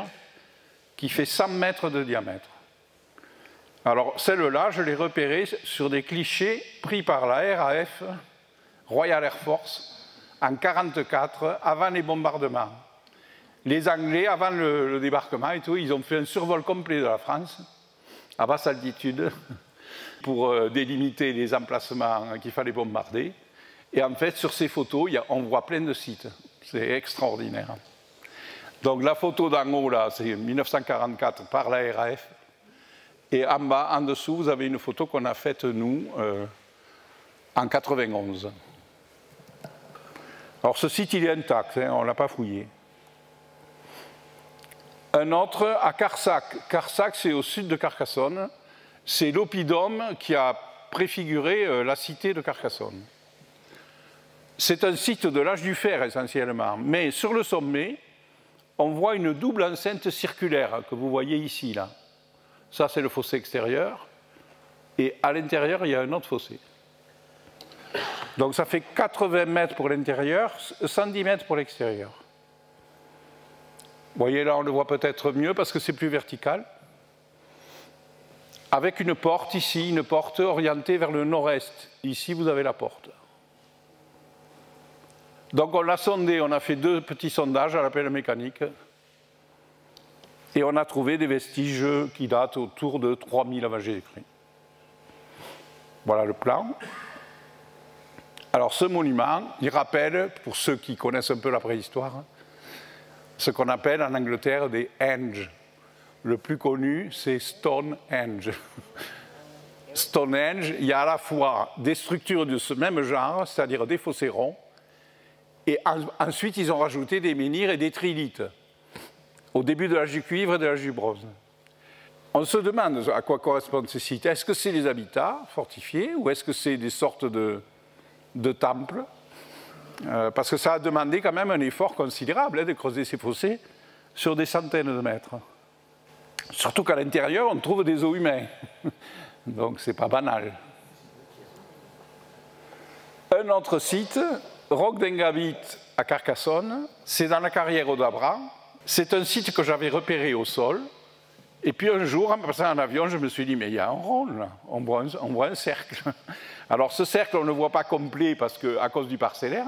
qui fait 100 mètres de diamètre. Alors, celle-là, je l'ai repérée sur des clichés pris par la RAF, Royal Air Force, en 1944, avant les bombardements les Anglais, avant le, débarquement et tout, ils ont fait un survol complet de la France, à basse altitude, pour euh, délimiter les emplacements qu'il fallait bombarder. Et en fait, sur ces photos, on voit plein de sites. C'est extraordinaire. Donc la photo d'en haut, là, c'est 1944 par la RAF. Et en bas, en dessous, vous avez une photo qu'on a faite, nous, euh, en 91. Alors ce site, il est intact, hein, on ne l'a pas fouillé. Un autre à Carsac. Carsac, c'est au sud de Carcassonne. C'est l'oppidum qui a préfiguré euh, la cité de Carcassonne. C'est un site de l'âge du fer essentiellement, mais sur le sommet, on voit une double enceinte circulaire que vous voyez ici. Là. Ça, c'est le fossé extérieur, et à l'intérieur, il y a un autre fossé. Donc ça fait 80 mètres pour l'intérieur, 110 mètres pour l'extérieur. Vous voyez là, on le voit peut-être mieux parce que c'est plus vertical. Avec une porte ici, une porte orientée vers le nord-est. Ici, vous avez la porte. Donc on l'a sondé, on a fait deux petits sondages à la pelle mécanique. Et on a trouvé des vestiges qui datent autour de 3000 avant Jésus-Christ. Voilà le plan. Alors ce monument, il rappelle, pour ceux qui connaissent un peu la préhistoire, ce qu'on appelle en Angleterre des Henge. Le plus connu, c'est Stonehenge. Stonehenge, il y a à la fois des structures de ce même genre, c'est-à-dire des fossés ronds, et ensuite ils ont rajouté des menhirs et des trilithes, au début de l'âge du cuivre et de l'âge du bronze. On se demande à quoi correspondent ces sites. Est-ce que c'est des habitats fortifiés ou est-ce que c'est des sortes de, de temples? Euh, Parce que ça a demandé quand même un effort considérable hein, de creuser ces fossés sur des centaines de mètres. Surtout qu'à l'intérieur, on trouve des os humains. Donc c'est pas banal. Un autre site, Roc d'Engabit à Carcassonne, c'est dans la carrière d'Abra. C'est un site que j'avais repéré au sol. Et puis un jour, en passant en avion, je me suis dit, mais il y a un rond là, on voit un, on voit un cercle. Alors ce cercle, on ne le voit pas complet parce que, à cause du parcellaire,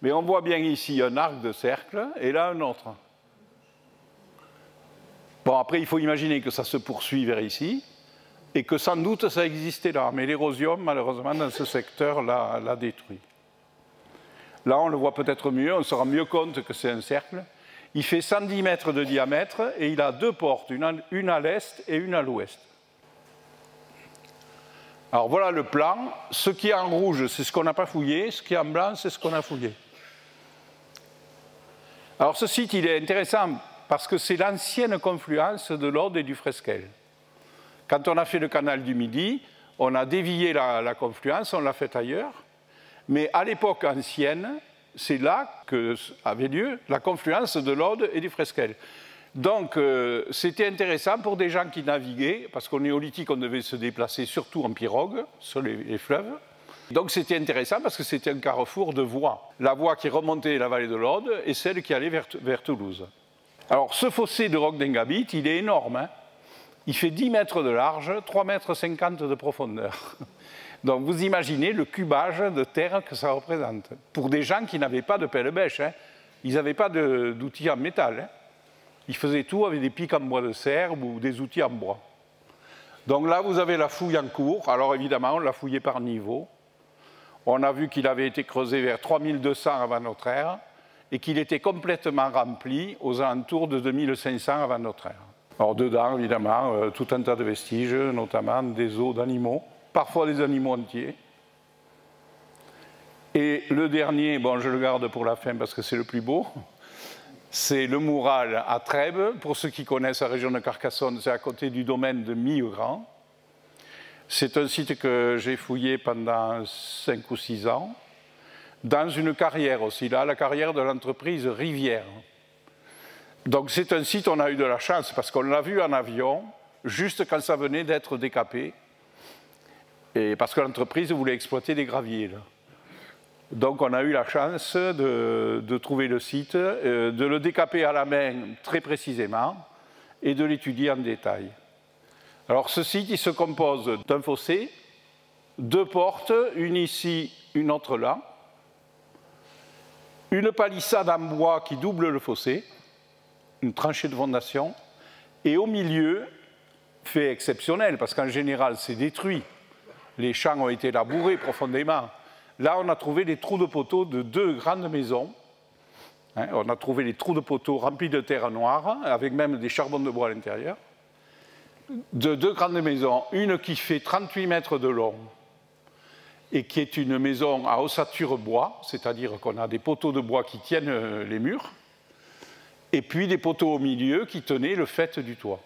mais on voit bien ici un arc de cercle et là un autre. Bon, après, il faut imaginer que ça se poursuit vers ici et que sans doute ça existait là, mais l'érosion, malheureusement, dans ce secteur l'a détruit. Là, on le voit peut-être mieux, on se rend mieux compte que c'est un cercle. Il fait 110 mètres de diamètre et il a deux portes, une à l'est et une à l'ouest. Alors voilà le plan. Ce qui est en rouge, c'est ce qu'on n'a pas fouillé. Ce qui est en blanc, c'est ce qu'on a fouillé. Alors ce site, il est intéressant parce que c'est l'ancienne confluence de l'Aude et du Fresquel. Quand on a fait le canal du Midi, on a dévié la, confluence, on l'a fait ailleurs. Mais à l'époque ancienne, c'est là que avait lieu la confluence de l'Aude et du Fresquel. Donc, euh, c'était intéressant pour des gens qui naviguaient, parce qu'au néolithique, on devait se déplacer surtout en pirogue sur les, fleuves. Donc, c'était intéressant parce que c'était un carrefour de voies. La voie qui remontait la vallée de l'Aude et celle qui allait vers, Toulouse. Alors, ce fossé de Roc d'Engabit, il est énorme. Hein. il fait 10 mètres de large, 3 mètres 50 de profondeur. Donc, vous imaginez le cubage de terre que ça représente. Pour des gens qui n'avaient pas de pelle-bêche, hein. ils n'avaient pas d'outils en métal. Hein. Ils faisaient tout avec des pics en bois de serre ou des outils en bois. Donc là, vous avez la fouille en cours. Alors évidemment, on l'a fouillé par niveau. On a vu qu'il avait été creusé vers 3200 avant notre ère et qu'il était complètement rempli aux alentours de 2500 avant notre ère. Alors dedans, évidemment, euh, tout un tas de vestiges, notamment des os d'animaux, parfois des animaux entiers. Et le dernier, bon, je le garde pour la fin parce que c'est le plus beau, c'est le Moural à Trèbes. Pour ceux qui connaissent la région de Carcassonne, c'est à côté du domaine de Millegran. C'est un site que j'ai fouillé pendant 5 ou 6 ans, dans une carrière aussi, là, la carrière de l'entreprise Rivière. Donc c'est un site, on a eu de la chance, parce qu'on l'a vu en avion, juste quand ça venait d'être décapé, et parce que l'entreprise voulait exploiter des graviers. Donc on a eu la chance de, trouver le site, euh, de le décaper à la main très précisément et de l'étudier en détail. Alors ce site, il se compose d'un fossé, deux portes, une ici, une autre là, une palissade en bois qui double le fossé, une tranchée de fondation, et au milieu, fait exceptionnel, parce qu'en général c'est détruit, les champs ont été labourés profondément, Là, on a trouvé des trous de poteaux de deux grandes maisons. Hein, on a trouvé des trous de poteaux remplis de terre noire, avec même des charbons de bois à l'intérieur. De deux grandes maisons, une qui fait 38 mètres de long et qui est une maison à ossature bois, c'est-à-dire qu'on a des poteaux de bois qui tiennent euh, les murs, et puis des poteaux au milieu qui tenaient le fait du toit.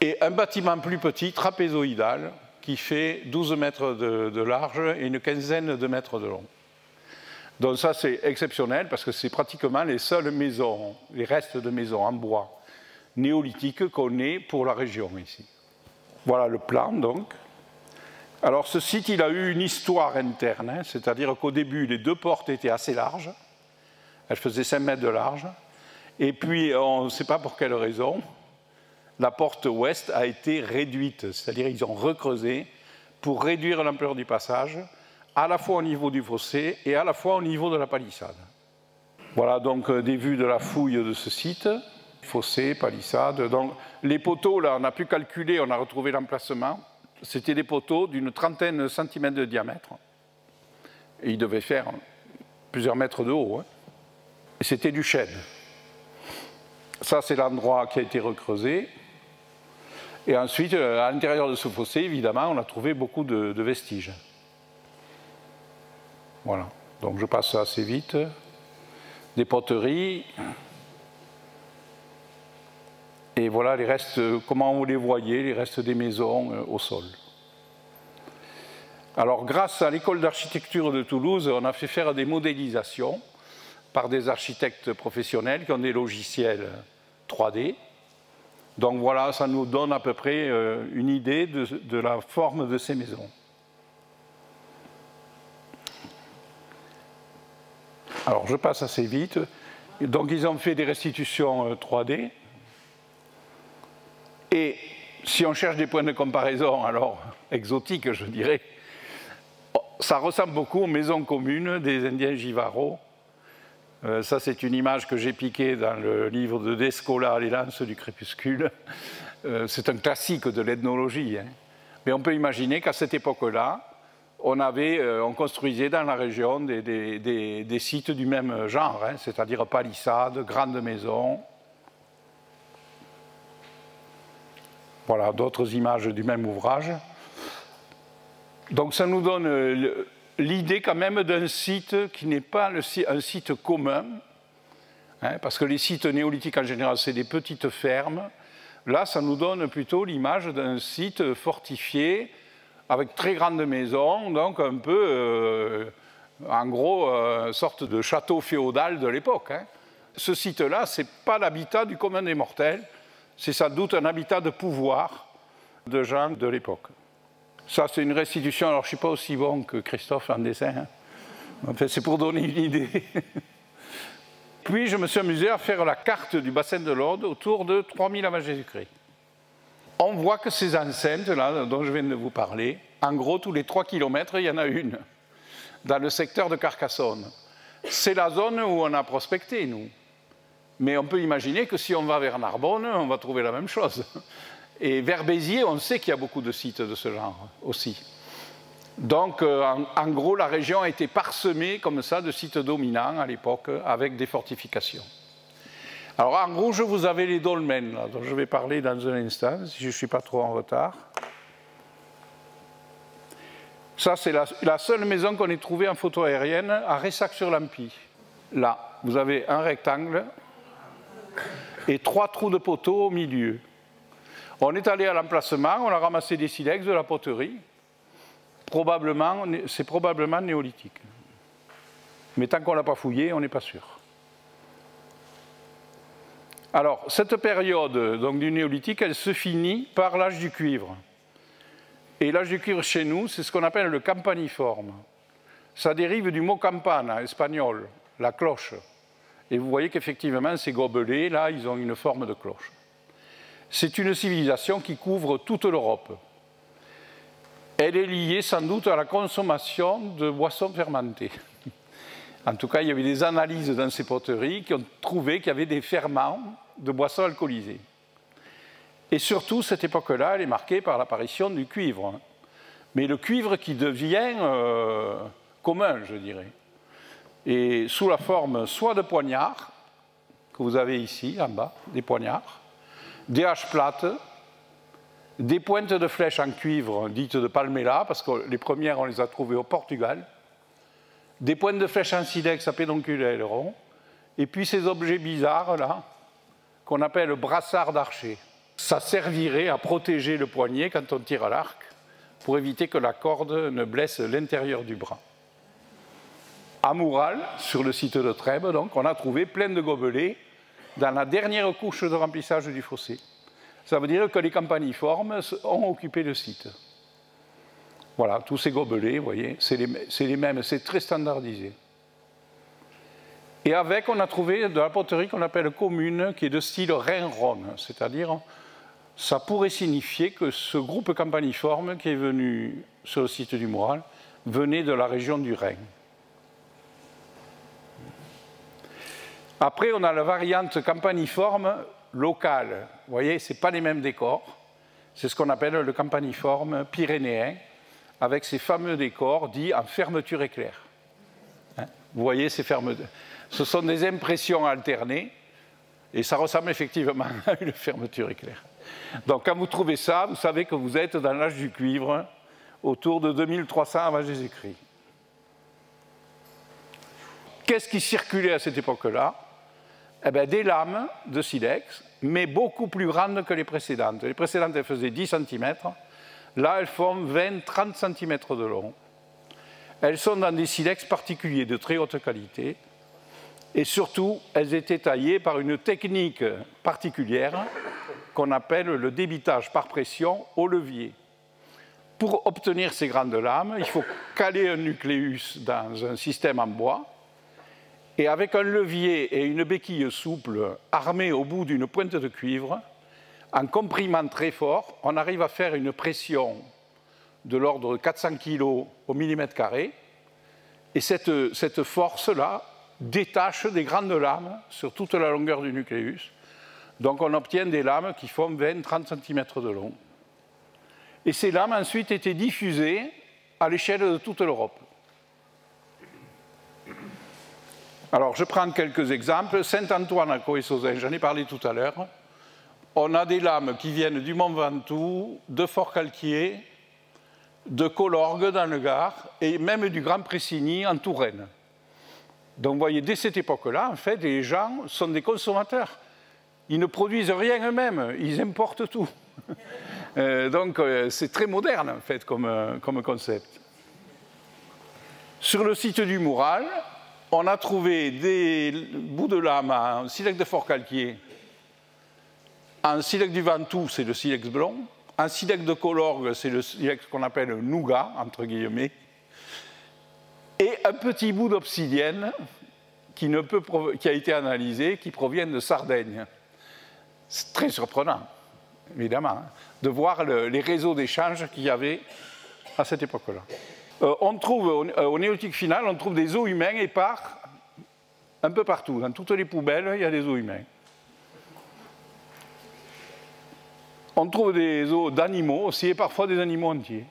et un bâtiment plus petit, trapézoïdal, qui fait 12 mètres de, large et une quinzaine de mètres de long. Donc ça, c'est exceptionnel parce que c'est pratiquement les seules maisons, les restes de maisons en bois néolithiques qu'on ait pour la région ici. Voilà le plan, donc. Alors ce site, il a eu une histoire interne, hein, c'est-à-dire qu'au début, les deux portes étaient assez larges, elles faisaient 5 mètres de large, et puis on ne sait pas pour quelle raison, la porte ouest a été réduite, c'est-à-dire ils ont recreusé pour réduire l'ampleur du passage, à la fois au niveau du fossé et à la fois au niveau de la palissade. Voilà donc euh, des vues de la fouille de ce site, fossé, palissade. Donc les poteaux, là, on a pu calculer, on a retrouvé l'emplacement. C'était des poteaux d'une trentaine de centimètres de diamètre. Et ils devaient faire plusieurs mètres de haut. Hein. C'était du chêne. Ça, c'est l'endroit qui a été recreusé. Et ensuite, euh, à l'intérieur de ce fossé, évidemment, on a trouvé beaucoup de, vestiges. Voilà. Donc je passe assez vite. Des poteries. Et voilà les restes, comment vous les voyez, les restes des maisons euh, au sol. Alors, grâce à l'école d'architecture de Toulouse, on a fait faire des modélisations par des architectes professionnels qui ont des logiciels 3D. Donc voilà, ça nous donne à peu près euh, une idée de, la forme de ces maisons. Alors je passe assez vite. Donc ils ont fait des restitutions 3D. Et si on cherche des points de comparaison, alors exotiques je dirais, ça ressemble beaucoup aux maisons communes des Indiens Jivaro euh, ça, c'est une image que j'ai piquée dans le livre de Descola, Les lances du crépuscule. Euh, c'est un classique de l'ethnologie. Hein. Mais on peut imaginer qu'à cette époque-là, on, euh, on construisait dans la région des, sites du même genre, hein, c'est-à-dire palissades, grandes maisons. Voilà, d'autres images du même ouvrage. Donc ça nous donne l'idée quand même d'un site qui n'est pas un site commun, hein, parce que les sites néolithiques en général, c'est des petites fermes. Là, ça nous donne plutôt l'image d'un site fortifié, avec très grandes maisons, donc un peu, euh, en gros, euh, sorte de château féodal de l'époque. Hein. Ce site-là, ce n'est pas l'habitat du commun des mortels, c'est sans doute un habitat de pouvoir de gens de l'époque. Ça, c'est une restitution. Alors, je ne suis pas aussi bon que Christophe en dessin. Hein. C'est pour donner une idée. Puis, je me suis amusé à faire la carte du bassin de l'Aude autour de 3000 avant Jésus-Christ. On voit que ces enceintes-là, dont je viens de vous parler, en gros, tous les 3 km, il y en a une, dans le secteur de Carcassonne. C'est la zone où on a prospecté, nous. Mais on peut imaginer que si on va vers Narbonne, on va trouver la même chose. Et vers Béziers, on sait qu'il y a beaucoup de sites de ce genre aussi. Donc, euh, en, gros, la région a été parsemée comme ça de sites dominants à l'époque, avec des fortifications. Alors, en rouge, vous avez les dolmens, dont je vais parler dans un instant, si je ne suis pas trop en retard. Ça, c'est la, la, seule maison qu'on ait trouvée en photo aérienne à Ressac-sur-Lampie. Là, vous avez un rectangle et trois trous de poteaux au milieu. On est allé à l'emplacement, on a ramassé des silex, de la poterie. Probablement, c'est probablement néolithique. Mais tant qu'on ne l'a pas fouillé, on n'est pas sûr. Alors, cette période donc, du néolithique, elle se finit par l'âge du cuivre. Et l'âge du cuivre chez nous, c'est ce qu'on appelle le campaniforme. Ça dérive du mot campana, espagnol, la cloche. Et vous voyez qu'effectivement, ces gobelets, là, ils ont une forme de cloche c'est une civilisation qui couvre toute l'Europe. Elle est liée sans doute à la consommation de boissons fermentées. En tout cas, il y avait des analyses dans ces poteries qui ont trouvé qu'il y avait des ferments de boissons alcoolisées. Et surtout, cette époque-là, elle est marquée par l'apparition du cuivre. Mais le cuivre qui devient euh, commun, je dirais. Et sous la forme soit de poignards, que vous avez ici, en bas, des poignards, des haches plates, des pointes de flèches en cuivre dites de palmela, parce que les premières, on les a trouvées au Portugal, des pointes de flèches en silex à pédoncule et et puis ces objets bizarres là, qu'on appelle brassards d'archer. Ça servirait à protéger le poignet quand on tire à l'arc pour éviter que la corde ne blesse l'intérieur du bras. À Moural, sur le site de Trèbes, donc, on a trouvé plein de gobelets dans la dernière couche de remplissage du fossé. Ça veut dire que les campaniformes ont occupé le site. Voilà, tous ces gobelets, vous voyez, c'est les, mêmes, c'est très standardisé. Et avec, on a trouvé de la poterie qu'on appelle commune, qui est de style Rhin-Rhône, c'est-à-dire, ça pourrait signifier que ce groupe campaniforme qui est venu sur le site du Moral venait de la région du Rhin. Après, on a la variante campaniforme locale. Vous voyez, ce n'est pas les mêmes décors. C'est ce qu'on appelle le campaniforme pyrénéen, avec ces fameux décors dits en fermeture éclair. Hein? Vous voyez ces fermetures. Ce sont des impressions alternées et ça ressemble effectivement à une fermeture éclair. Donc quand vous trouvez ça, vous savez que vous êtes dans l'âge du cuivre, autour de 2300 avant Jésus-Christ. Qu'est-ce qui circulait à cette époque-là? Eh bien, Des lames de silex, mais beaucoup plus grandes que les précédentes. Les précédentes, elles faisaient 10 cm. Là, elles font 20-30 cm de long. Elles sont dans des silex particuliers de très haute qualité. Et surtout, elles étaient taillées par une technique particulière qu'on appelle le débitage par pression au levier. Pour obtenir ces grandes lames, il faut caler un nucléus dans un système en bois et avec un levier et une béquille souple armée au bout d'une pointe de cuivre, en comprimant très fort, on arrive à faire une pression de l'ordre de 400 kg au millimètre carré. Et cette, cette force-là détache des grandes lames sur toute la longueur du nucléus. Donc on obtient des lames qui font 20-30 cm de long. Et ces lames ensuite étaient diffusées à l'échelle de toute l'Europe. Alors je prends quelques exemples. Saint-Antoine à Coessausin, j'en ai parlé tout à l'heure on a des lames qui viennent du Mont Ventoux, de Fort-Calquier, de Colorgue dans le Gard et même du Grand Pressigny en Touraine. Donc vous voyez, dès cette époque-là, en fait, les gens sont des consommateurs. Ils ne produisent rien eux-mêmes, ils importent tout. Euh, donc euh, c'est très moderne, en fait, comme, euh, comme concept. Sur le site du Moural, on a trouvé des bouts de lame en silex de Fort-Calquier un silex du Ventoux, c'est le silex blond. Un silex de Colorgue, c'est le silex qu'on appelle nougat, entre guillemets. Et un petit bout d'obsidienne qui, a été analysé, qui provient de Sardaigne. C'est très surprenant, évidemment, hein, de voir les réseaux d'échange qu'il y avait à cette époque-là. Euh, on trouve, au, euh, au, néolithique final, on trouve des os humains épars un peu partout. Dans toutes les poubelles, il y a des os humains. On trouve des os d'animaux aussi et parfois des animaux entiers.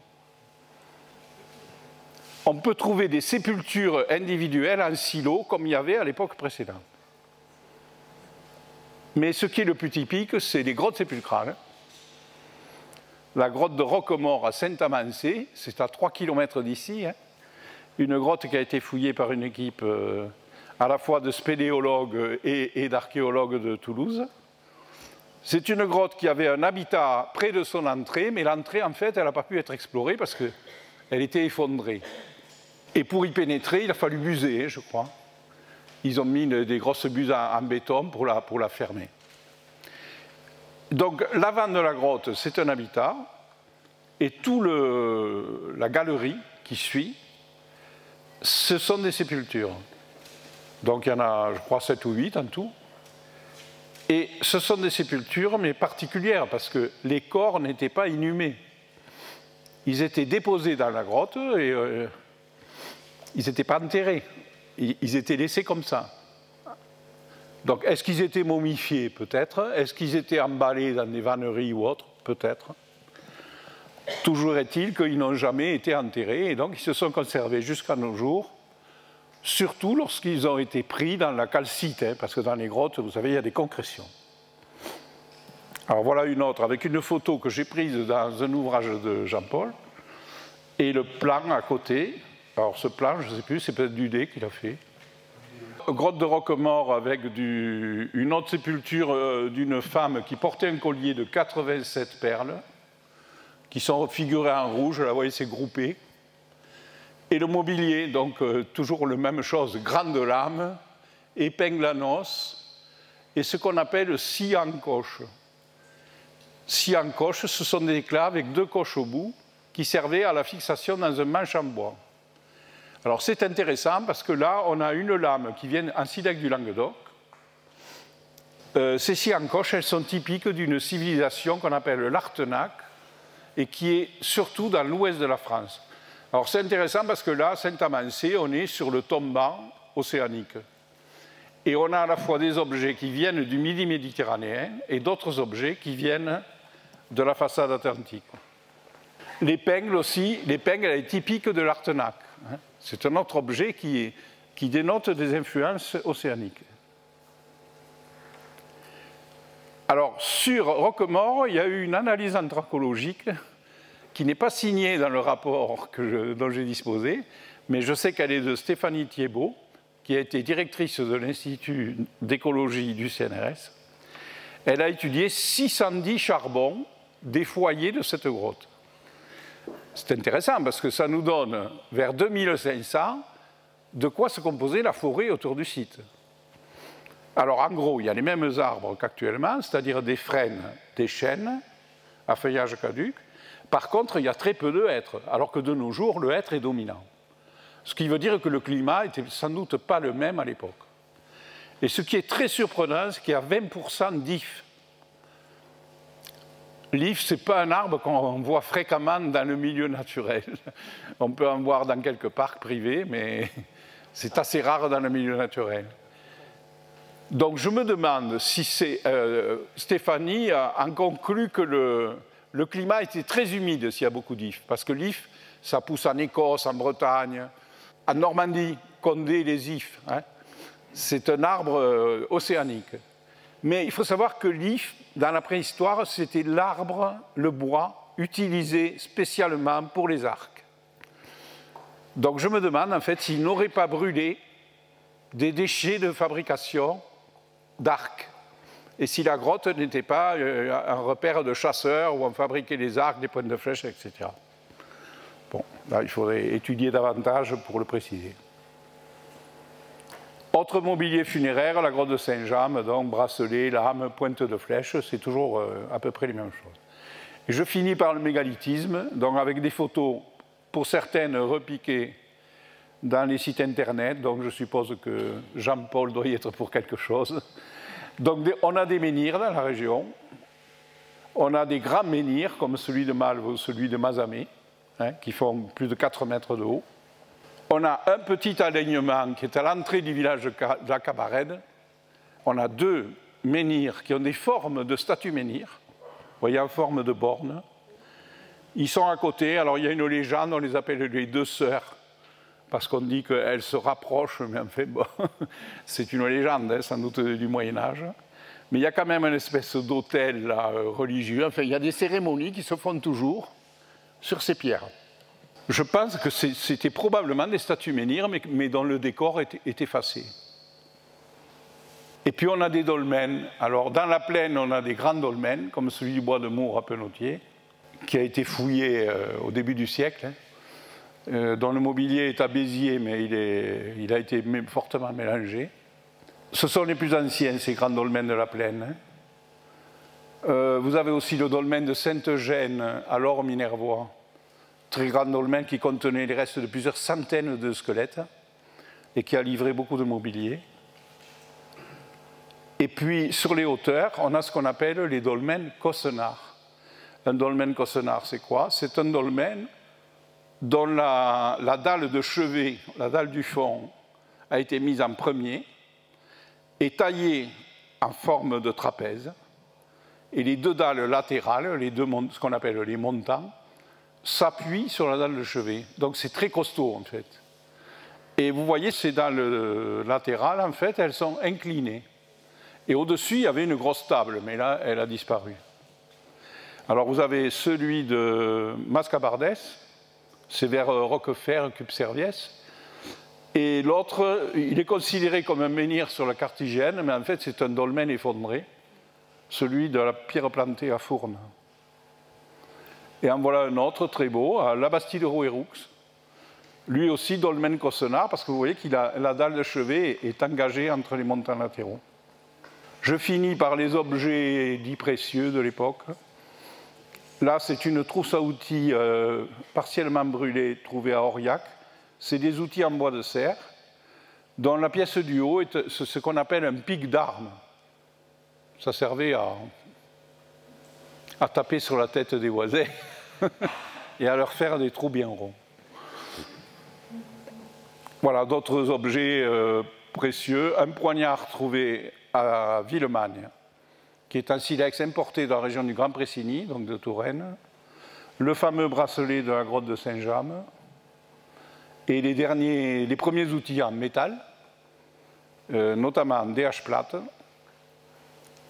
On peut trouver des sépultures individuelles en silo comme il y avait à l'époque précédente. Mais ce qui est le plus typique, c'est les grottes sépulcrales. La grotte de Roquemort à Saint-Amancé, c'est à 3 km d'ici, hein. une grotte qui a été fouillée par une équipe euh, à la fois de spéléologues et d'archéologues de Toulouse. C'est une grotte qui avait un habitat près de son entrée, mais l'entrée, en fait, elle n'a pas pu être explorée parce qu'elle était effondrée. Et pour y pénétrer, il a fallu buser, je crois. Ils ont mis des grosses buses en, béton pour la fermer. Donc l'avant de la grotte, c'est un habitat, et toute la galerie qui suit, ce sont des sépultures. Donc il y en a, je crois, 7 ou 8 en tout. Et ce sont des sépultures, mais particulières, parce que les corps n'étaient pas inhumés. Ils étaient déposés dans la grotte et euh, ils n'étaient pas enterrés. Ils étaient laissés comme ça. Donc, est-ce qu'ils étaient momifiés Peut-être? Est-ce qu'ils étaient emballés dans des vanneries ou autres Peut-être? Toujours est-il qu'ils n'ont jamais été enterrés et donc ils se sont conservés jusqu'à nos jours surtout lorsqu'ils ont été pris dans la calcite, hein, parce que dans les grottes, vous savez, il y a des concrétions. Alors voilà une autre, avec une photo que j'ai prise dans un ouvrage de Jean-Paul, et le plan à côté. Alors ce plan, je ne sais plus, c'est peut-être Dudé qui l'a fait. Grotte de Roquemort avec une autre sépulture euh, d'une femme qui portait un collier de 87 perles, qui sont figurées en rouge, vous voyez c'est groupé. Et le mobilier, donc euh, toujours la même chose, grande lame, épingle à noces, et ce qu'on appelle scie en coche. Scie en coche, ce sont des éclats avec deux coches au bout qui servaient à la fixation dans un manche en bois. Alors c'est intéressant parce que là, on a une lame qui vient en silex du Languedoc. Euh, ces scies en coche, elles sont typiques d'une civilisation qu'on appelle l'Artenac et qui est surtout dans l'ouest de la France. Alors c'est intéressant parce que là, Saint-Amancé, on est sur le tombant océanique. Et on a à la fois des objets qui viennent du midi méditerranéen et d'autres objets qui viennent de la façade atlantique. L'épingle aussi, l'épingle est typique de l'Artenac. C'est un autre objet qui, qui dénote des influences océaniques. Alors, sur Roquemort, il y a eu une analyse anthracologique qui n'est pas signée dans le rapport dont j'ai disposé, mais je sais qu'elle est de Stéphanie Thiebaud, qui a été directrice de l'Institut d'écologie du CNRS. Elle a étudié 610 charbons des foyers de cette grotte. C'est intéressant parce que ça nous donne vers 2500 de quoi se composait la forêt autour du site. Alors en gros, il y a les mêmes arbres qu'actuellement, c'est-à-dire des frênes, des chênes à feuillage caduc. Par contre, il y a très peu de hêtres, alors que de nos jours, le hêtre est dominant. Ce qui veut dire que le climat n'était sans doute pas le même à l'époque. Et ce qui est très surprenant, c'est qu'il y a 20% d'ifs. L'if, ce n'est pas un arbre qu'on voit fréquemment dans le milieu naturel. On peut en voir dans quelques parcs privés, mais c'est assez rare dans le milieu naturel. Donc je me demande si c'est, euh, Stéphanie a, conclu que le, le, climat était très humide s'il y a beaucoup d'if, parce que l'if, ça pousse en Écosse, en Bretagne, en Normandie, Condé, les ifs. Hein. c'est un arbre euh, océanique. Mais il faut savoir que l'if, dans la préhistoire, c'était l'arbre, le bois, utilisé spécialement pour les arcs. Donc je me demande en fait s'il n'aurait pas brûlé des déchets de fabrication d'arcs. Et si la grotte n'était pas euh, un repère de chasseurs où on fabriquait les arcs, des points de flèche, etc. Bon, là, il faudrait étudier davantage pour le préciser. Autre mobilier funéraire, la grotte de Saint-Jean, donc bracelet, lame, pointe de flèche, c'est toujours euh, à peu près les mêmes choses. Je finis par le mégalithisme, donc avec des photos, pour certaines repiquées dans les sites internet, donc je suppose que Jean-Paul doit y être pour quelque chose. Donc on a des menhirs dans la région, on a des grands menhirs comme celui de Malve ou celui de Mazamé, Hein, qui font plus de 4 mètres de haut. On a un petit alignement qui est à l'entrée du village de la Cabarède. On a deux menhirs qui ont des formes de statues menhirs, voyez, en forme de borne. Ils sont à côté, alors il y a une légende, on les appelle les deux sœurs, parce qu'on dit qu'elles se rapprochent, mais en fait, c'est une légende, hein, sans doute du Moyen-Âge. Mais il y a quand même une espèce d'hôtel religieux, enfin, il y a des cérémonies qui se font toujours sur ces pierres. Je pense que c'était probablement des statues menhirs, mais, dont le décor est, effacé. Et puis on a des dolmens. Alors dans la plaine, on a des grands dolmens, comme celui du bois de Mour à Penotier, qui a été fouillé euh, au début du siècle, hein, euh, dont le mobilier est à Béziers, mais il, a été fortement mélangé. Ce sont les plus anciens, ces grands dolmens de la plaine. Hein. Euh, vous avez aussi le dolmen de Sainte-Eugène à l'Or-Minervois, très grand dolmen qui contenait les restes de plusieurs centaines de squelettes et qui a livré beaucoup de mobilier. Et puis sur les hauteurs, on a ce qu'on appelle les dolmens Cossenard. Un dolmen Cossenard, c'est quoi? C'est un dolmen dont la, dalle de chevet, la dalle du fond, a été mise en premier et taillée en forme de trapèze et les deux dalles latérales, les deux, ce qu'on appelle les montants, s'appuient sur la dalle de chevet. Donc c'est très costaud en fait. Et vous voyez, ces dalles latérales, en fait, elles sont inclinées. Et au-dessus, il y avait une grosse table, mais là, elle a disparu. Alors vous avez celui de Mascabardès, c'est vers Roquefort, Serviès. Et l'autre, il est considéré comme un menhir sur la cartigène, mais en fait c'est un dolmen effondré, celui de la pierre plantée à Fournes. Et en voilà un autre très beau, à la Bastille de Rouerroux. Lui aussi dolmen Cossenard, parce que vous voyez que la dalle de chevet est engagée entre les montants latéraux. Je finis par les objets dits précieux de l'époque. Là, c'est une trousse à outils euh, partiellement brûlée trouvée à Aurillac. C'est des outils en bois de serre, dont la pièce du haut est ce qu'on appelle un pic d'armes. Ça servait à, à taper sur la tête des voisins et à leur faire des trous bien ronds. Voilà, d'autres objets euh, précieux. Un poignard trouvé à Villemagne, qui est un silex importé dans la région du Grand Pressigny, donc de Touraine, le fameux bracelet de la grotte de Saint-James, et les premiers outils en métal, euh, notamment en DH plate,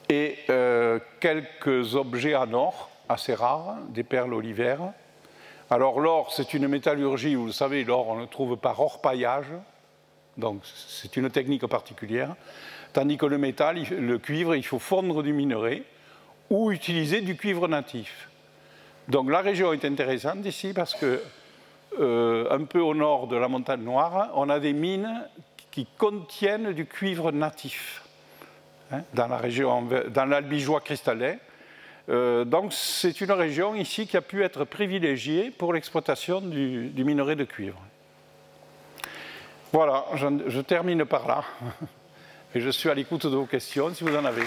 et euh, quelques objets en or assez rares, des perles olivaires. Alors l'or, c'est une métallurgie, vous le savez, l'or, on le trouve par orpaillage, donc c'est une technique particulière. Tandis que le métal, le cuivre, il faut fondre du minerai ou utiliser du cuivre natif. Donc la région est intéressante ici parce que euh, un peu au nord de la montagne noire, on a des mines qui contiennent du cuivre natif hein, dans la région, dans l'albigeois cristallin. Euh, donc c'est une région ici qui a pu être privilégiée pour l'exploitation du, minerai de cuivre. Voilà, je, je termine par là. Et je suis à l'écoute de vos questions si vous en avez.